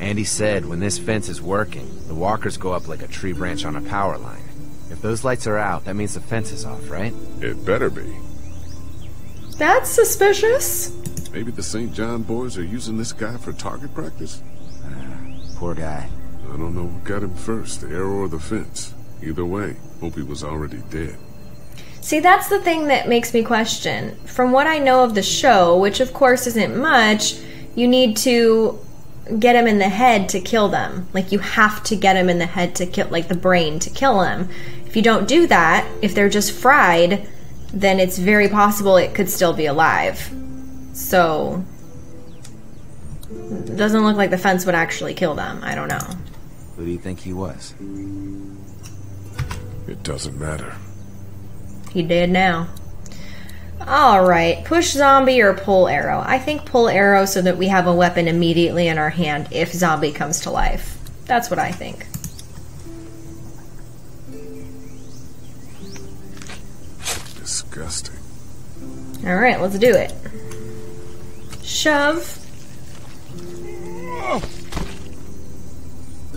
Andy said when this fence is working, the walkers go up like a tree branch on a power line. If those lights are out, that means the fence is off, right? It better be. That's suspicious. Maybe the St. John boys are using this guy for target practice? Ah, poor guy. I don't know what got him first, the arrow or the fence. Either way, hope he was already dead. See, that's the thing that makes me question. From what I know of the show, which of course isn't much, you need to get him in the head to kill them. Like you have to get him in the head to kill like the brain to kill him. If you don't do that, if they're just fried, then it's very possible it could still be alive. So it doesn't look like the fence would actually kill them. I don't know. Who do you think he was? It doesn't matter. He did now. Alright, push zombie or pull arrow. I think pull arrow so that we have a weapon immediately in our hand if zombie comes to life. That's what I think. Disgusting. Alright, let's do it. Shove. Oh.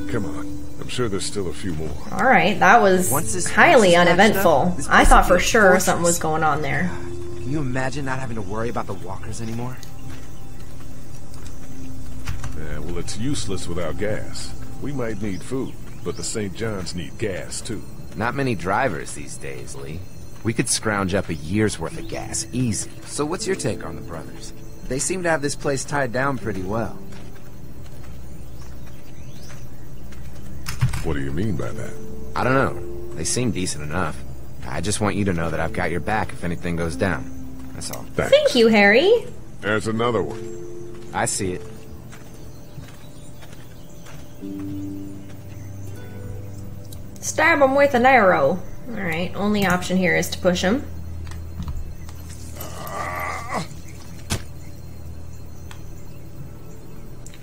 Come on. I'm sure there's still a few more. Alright, that was highly fence is patched uneventful. up, I thought for sure fortress. something was going on there. Can you imagine not having to worry about the walkers anymore? Yeah, well, it's useless without gas. We might need food, but the St. John's need gas, too. Not many drivers these days, Lee. We could scrounge up a year's worth of gas, easy. So what's your take on the brothers? They seem to have this place tied down pretty well. What do you mean by that? I don't know. They seem decent enough. I just want you to know that I've got your back if anything goes down. That's all. Thanks. Thank you, Harry. There's another one. I see it. Stab him with an arrow. Alright, only option here is to push him.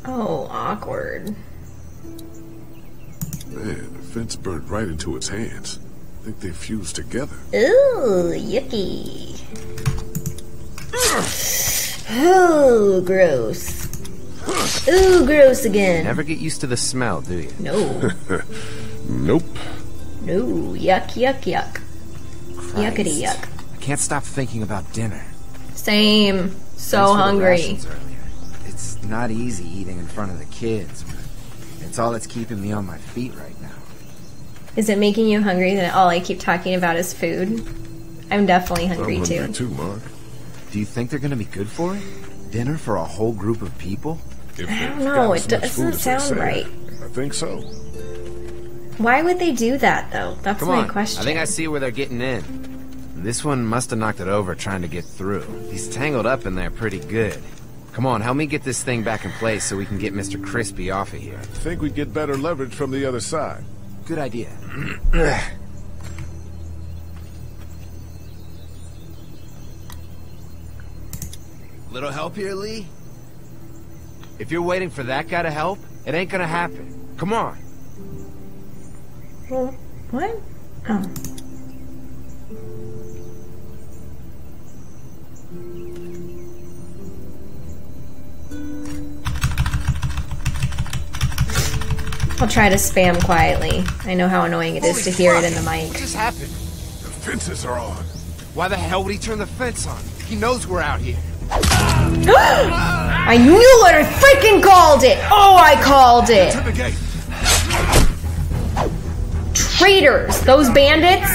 Oh, awkward. Man, the fence burned right into its hands. I think they fused together. Ooh, yucky. Oh, gross. Ooh, gross again. Never get used to the smell, do you? No. nope. No, yuck, yuck, yuck. Yuckity yuck. I can't stop thinking about dinner. Same. Thanks So for the hungry. Rations earlier. It's not easy eating in front of the kids, but it's all that's keeping me on my feet right now. Is it making you hungry that all I keep talking about is food? I'm definitely hungry I'm too. hungry too, Mark. Do you think they're gonna be good for it? Dinner for a whole group of people? If I don't know, it doesn't food as they sound right. I think so. Why would they do that though? That's Come my on, question. I think I see where they're getting in. This one must have knocked it over trying to get through. He's tangled up in there pretty good. Come on, help me get this thing back in place so we can get Mr. Crispy off of here. I Think we'd get better leverage from the other side. Good idea. Little help here, Lee? If you're waiting for that guy to help, it ain't gonna happen. Come on. Well, what? Oh. I'll try to spam quietly. I know how annoying it is to hear it in the mic. What just happened? The fences are on. Why the hell would he turn the fence on? He knows we're out here. I knew it! I freaking called it! Oh, I called it! To the gate. Traitors! Those bandits!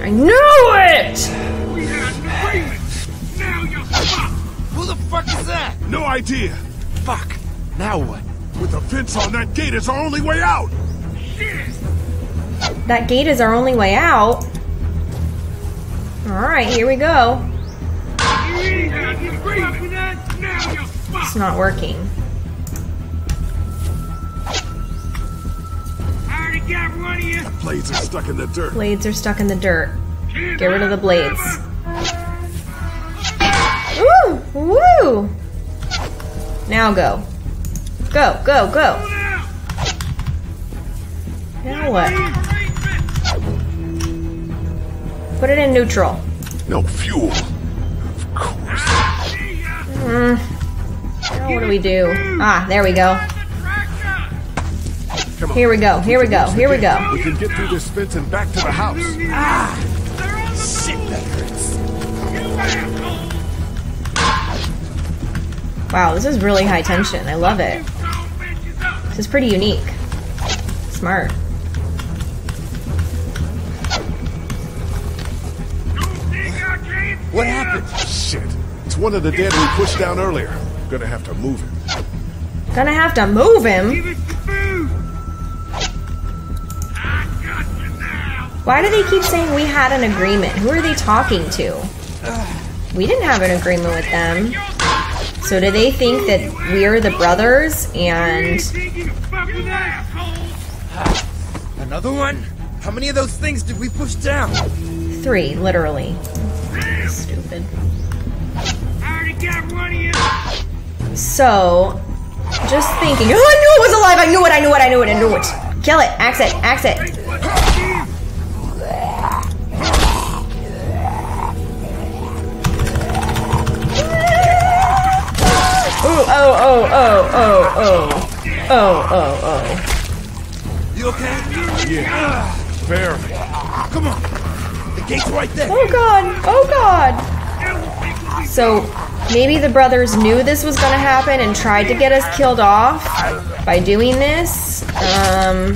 I knew it! Now you're fucked. Who the fuck is that? No idea. Fuck. Now what? With the fence on, that gate is our only way out. That gate is our only way out. Alright, here we go. It's not working. The blades are stuck in the dirt. Blades are stuck in the dirt. Get rid of the blades. Woo! Woo! Now go. Go, go, go. Now what? Put it in neutral. No fuel. Of course. Mm. Now what do we do? Ah, there we go. Here we go, here we go, here we go. We can get through this fence and back to the house. Ah! Shit, that hurts. Wow, this is really high tension. I love it. This is pretty unique. Smart. What happened? Shit. It's one of the dead we pushed down earlier. Gonna have to move him. Gonna have to move him. Why do they keep saying we had an agreement? Who are they talking to? We didn't have an agreement with them. So do they think that we're the brothers and Another one? How many of those things did we push down? three, literally? Stupid. So, just thinking. Oh, I knew it was alive! I knew it! I knew it! I knew it! I knew it! Kill it! Axe it! Axe it! Ooh, oh, oh, oh, oh, oh. Oh, oh, oh. You okay? Yeah. Fair. Come on. The gate's right there. Oh god! Oh god! So maybe the brothers knew this was gonna happen and tried to get us killed off by doing this. Um,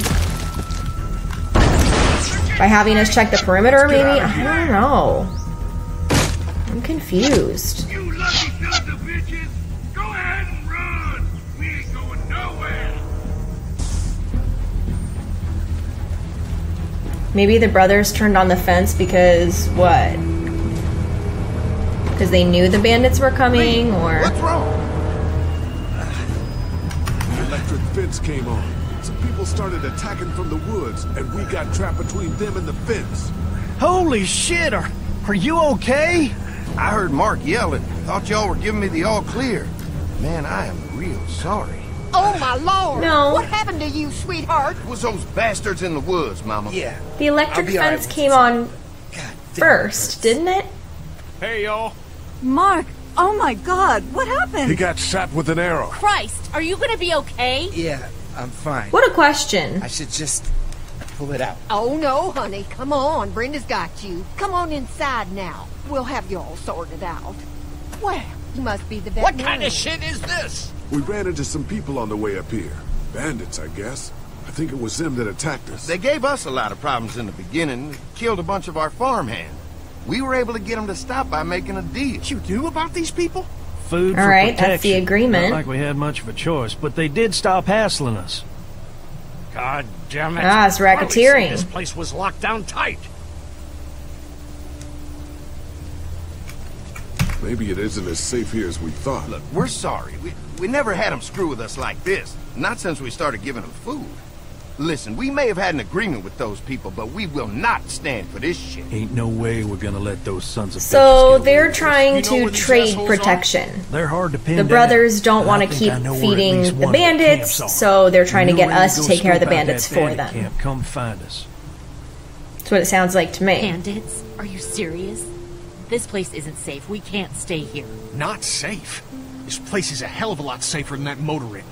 by having us check the perimeter, maybe? I don't know. I'm confused. Maybe the brothers turned on the fence because what? Because they knew the bandits were coming, or What's wrong? The electric fence came on. Some people started attacking from the woods, and we got trapped between them and the fence. Holy shit, are, are you okay? I heard Mark yelling. Thought y'all were giving me the all clear. Man, I am real sorry. Oh, my lord! No. What happened to you, sweetheart? It was those bastards in the woods, Mama. Yeah. the electric I'll be all right fence with came this. on first, didn't it? Hey, y'all. Mark, oh my god, what happened? He got shot with an arrow. Christ, are you gonna be okay? Yeah, I'm fine. What a question. I should just pull it out. Oh, no, honey. Come on. Brenda's got you. Come on inside now. We'll have you all sorted out. Well, you must be the What kind of shit is this? We ran into some people on the way up here. Bandits, I guess. I think it was them that attacked us. They gave us a lot of problems in the beginning. Killed a bunch of our farmhands. We were able to get them to stop by making a deal. What You knew about these people? Food All for right, protection. that's the agreement. Not like we had much of a choice, but they did stop hassling us. God damn it. Ah, it's racketeering. This place was locked down tight. Maybe it isn't as safe here as we thought. Look, we're sorry. We, we never had them screw with us like this. Not since we started giving them food. Listen, we may have had an agreement with those people, but we will not stand for this shit. Ain't no way we're gonna let those sons of So they're away with trying this. to trade protection. They're hard to pin The down, brothers don't want to keep I know where at feeding the one of their bandits, camps so they're trying to get us to take care of the bandits for bandit them. Camp. Come find us. That's what it sounds like to me. Bandits? Are you serious? This place isn't safe. We can't stay here. Not safe. This place is a hell of a lot safer than that motor inn.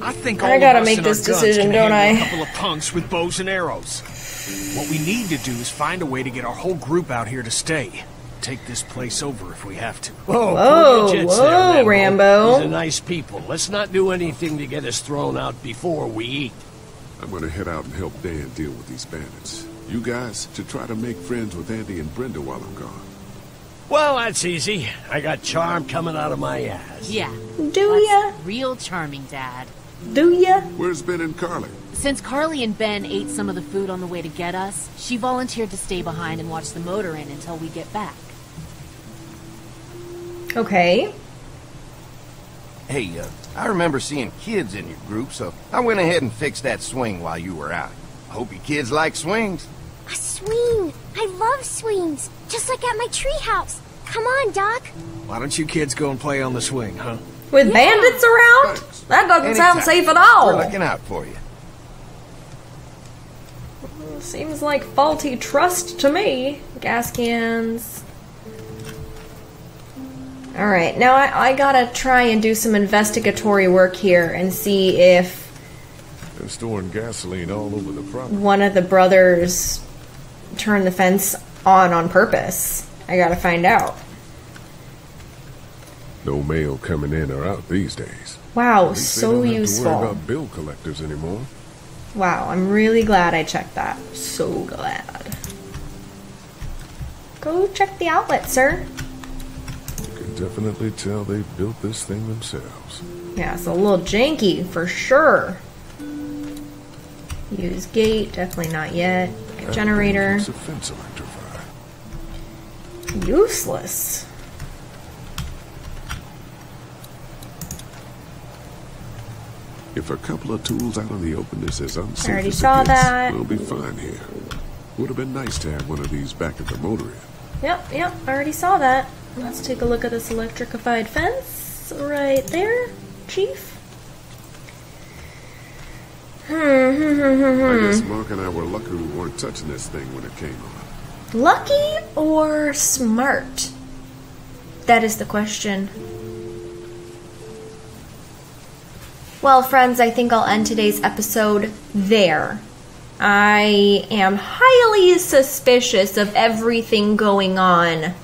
I think I all gotta of us make and our this guns decision, can don't handle I? A couple of punks with bows and arrows. What we need to do is find a way to get our whole group out here to stay. Take this place over if we have to. Whoa, Whoa, pull whoa, there, Rambo. These are nice people. Let's not do anything to get us thrown out before we eat. I'm gonna head out and help Dan deal with these bandits. You guys should try to make friends with Andy and Brenda while I'm gone. Well, that's easy. I got charm coming out of my ass. Yeah. Do ya? Real charming, Dad. Do ya? Where's Ben and Carley? Since Carley and Ben ate some of the food on the way to get us, she volunteered to stay behind and watch the motor inn until we get back. Okay. Hey, uh, I remember seeing kids in your group, so I went ahead and fixed that swing while you were out. I hope you kids like swings. A swing. I love swings. Just like at my treehouse. Come on, Duck. Why don't you kids go and play on the swing, huh? With bandits around? That doesn't sound safe at all. We're looking out for you. Seems like faulty trust to me. Gas cans. Alright, now I, I gotta try and do some investigatory work here and see if They're storing gasoline all over the property. one of the brothers turned the fence on on purpose. I gotta find out. No mail coming in or out these days. Wow, At least they so don't have To worry useful. about bill collectors anymore. Wow, I'm really glad I checked that. So glad. Go check the outlet, sir. You can definitely tell they built this thing themselves. Yeah, it's a little janky for sure. Use gate, definitely not yet. Generator, useless. If a couple of tools out in the open is as unsafe already as saw it gets, that. we'll be fine here. Would have been nice to have one of these back at the motor inn. Yep, yep, I already saw that. Let's take a look at this electrified fence right there, Chief. Hmm, hmm, hmm, hmm, I hmm. guess Mark and I were lucky we weren't touching this thing when it came on. Lucky or smart? That is the question. Well, friends, I think I'll end today's episode there. I am highly suspicious of everything going on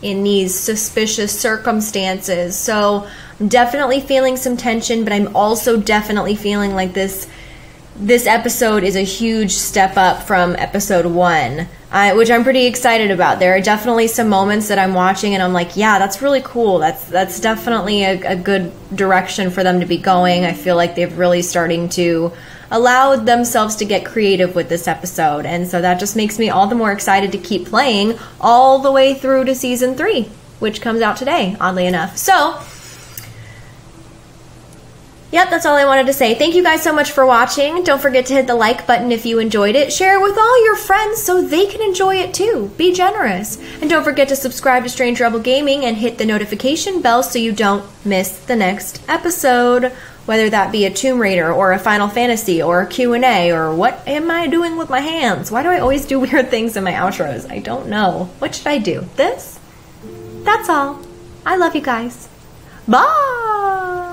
in these suspicious circumstances. So, I'm definitely feeling some tension, but I'm also definitely feeling like this this episode is a huge step up from episode one, which I'm pretty excited about. There are definitely some moments that I'm watching and I'm like, yeah, that's really cool. That's that's definitely a, a good direction for them to be going. I feel like they've really starting to allow themselves to get creative with this episode, and so that just makes me all the more excited to keep playing all the way through to season three, which comes out today, oddly enough. So. Yep, that's all I wanted to say. Thank you guys so much for watching. Don't forget to hit the like button if you enjoyed it. Share it with all your friends so they can enjoy it too. Be generous. And don't forget to subscribe to Strange Rebel Gaming and hit the notification bell so you don't miss the next episode. Whether that be a Tomb Raider or a Final Fantasy or a Q&A or what am I doing with my hands? Why do I always do weird things in my outros? I don't know. What should I do? This? That's all. I love you guys. Bye!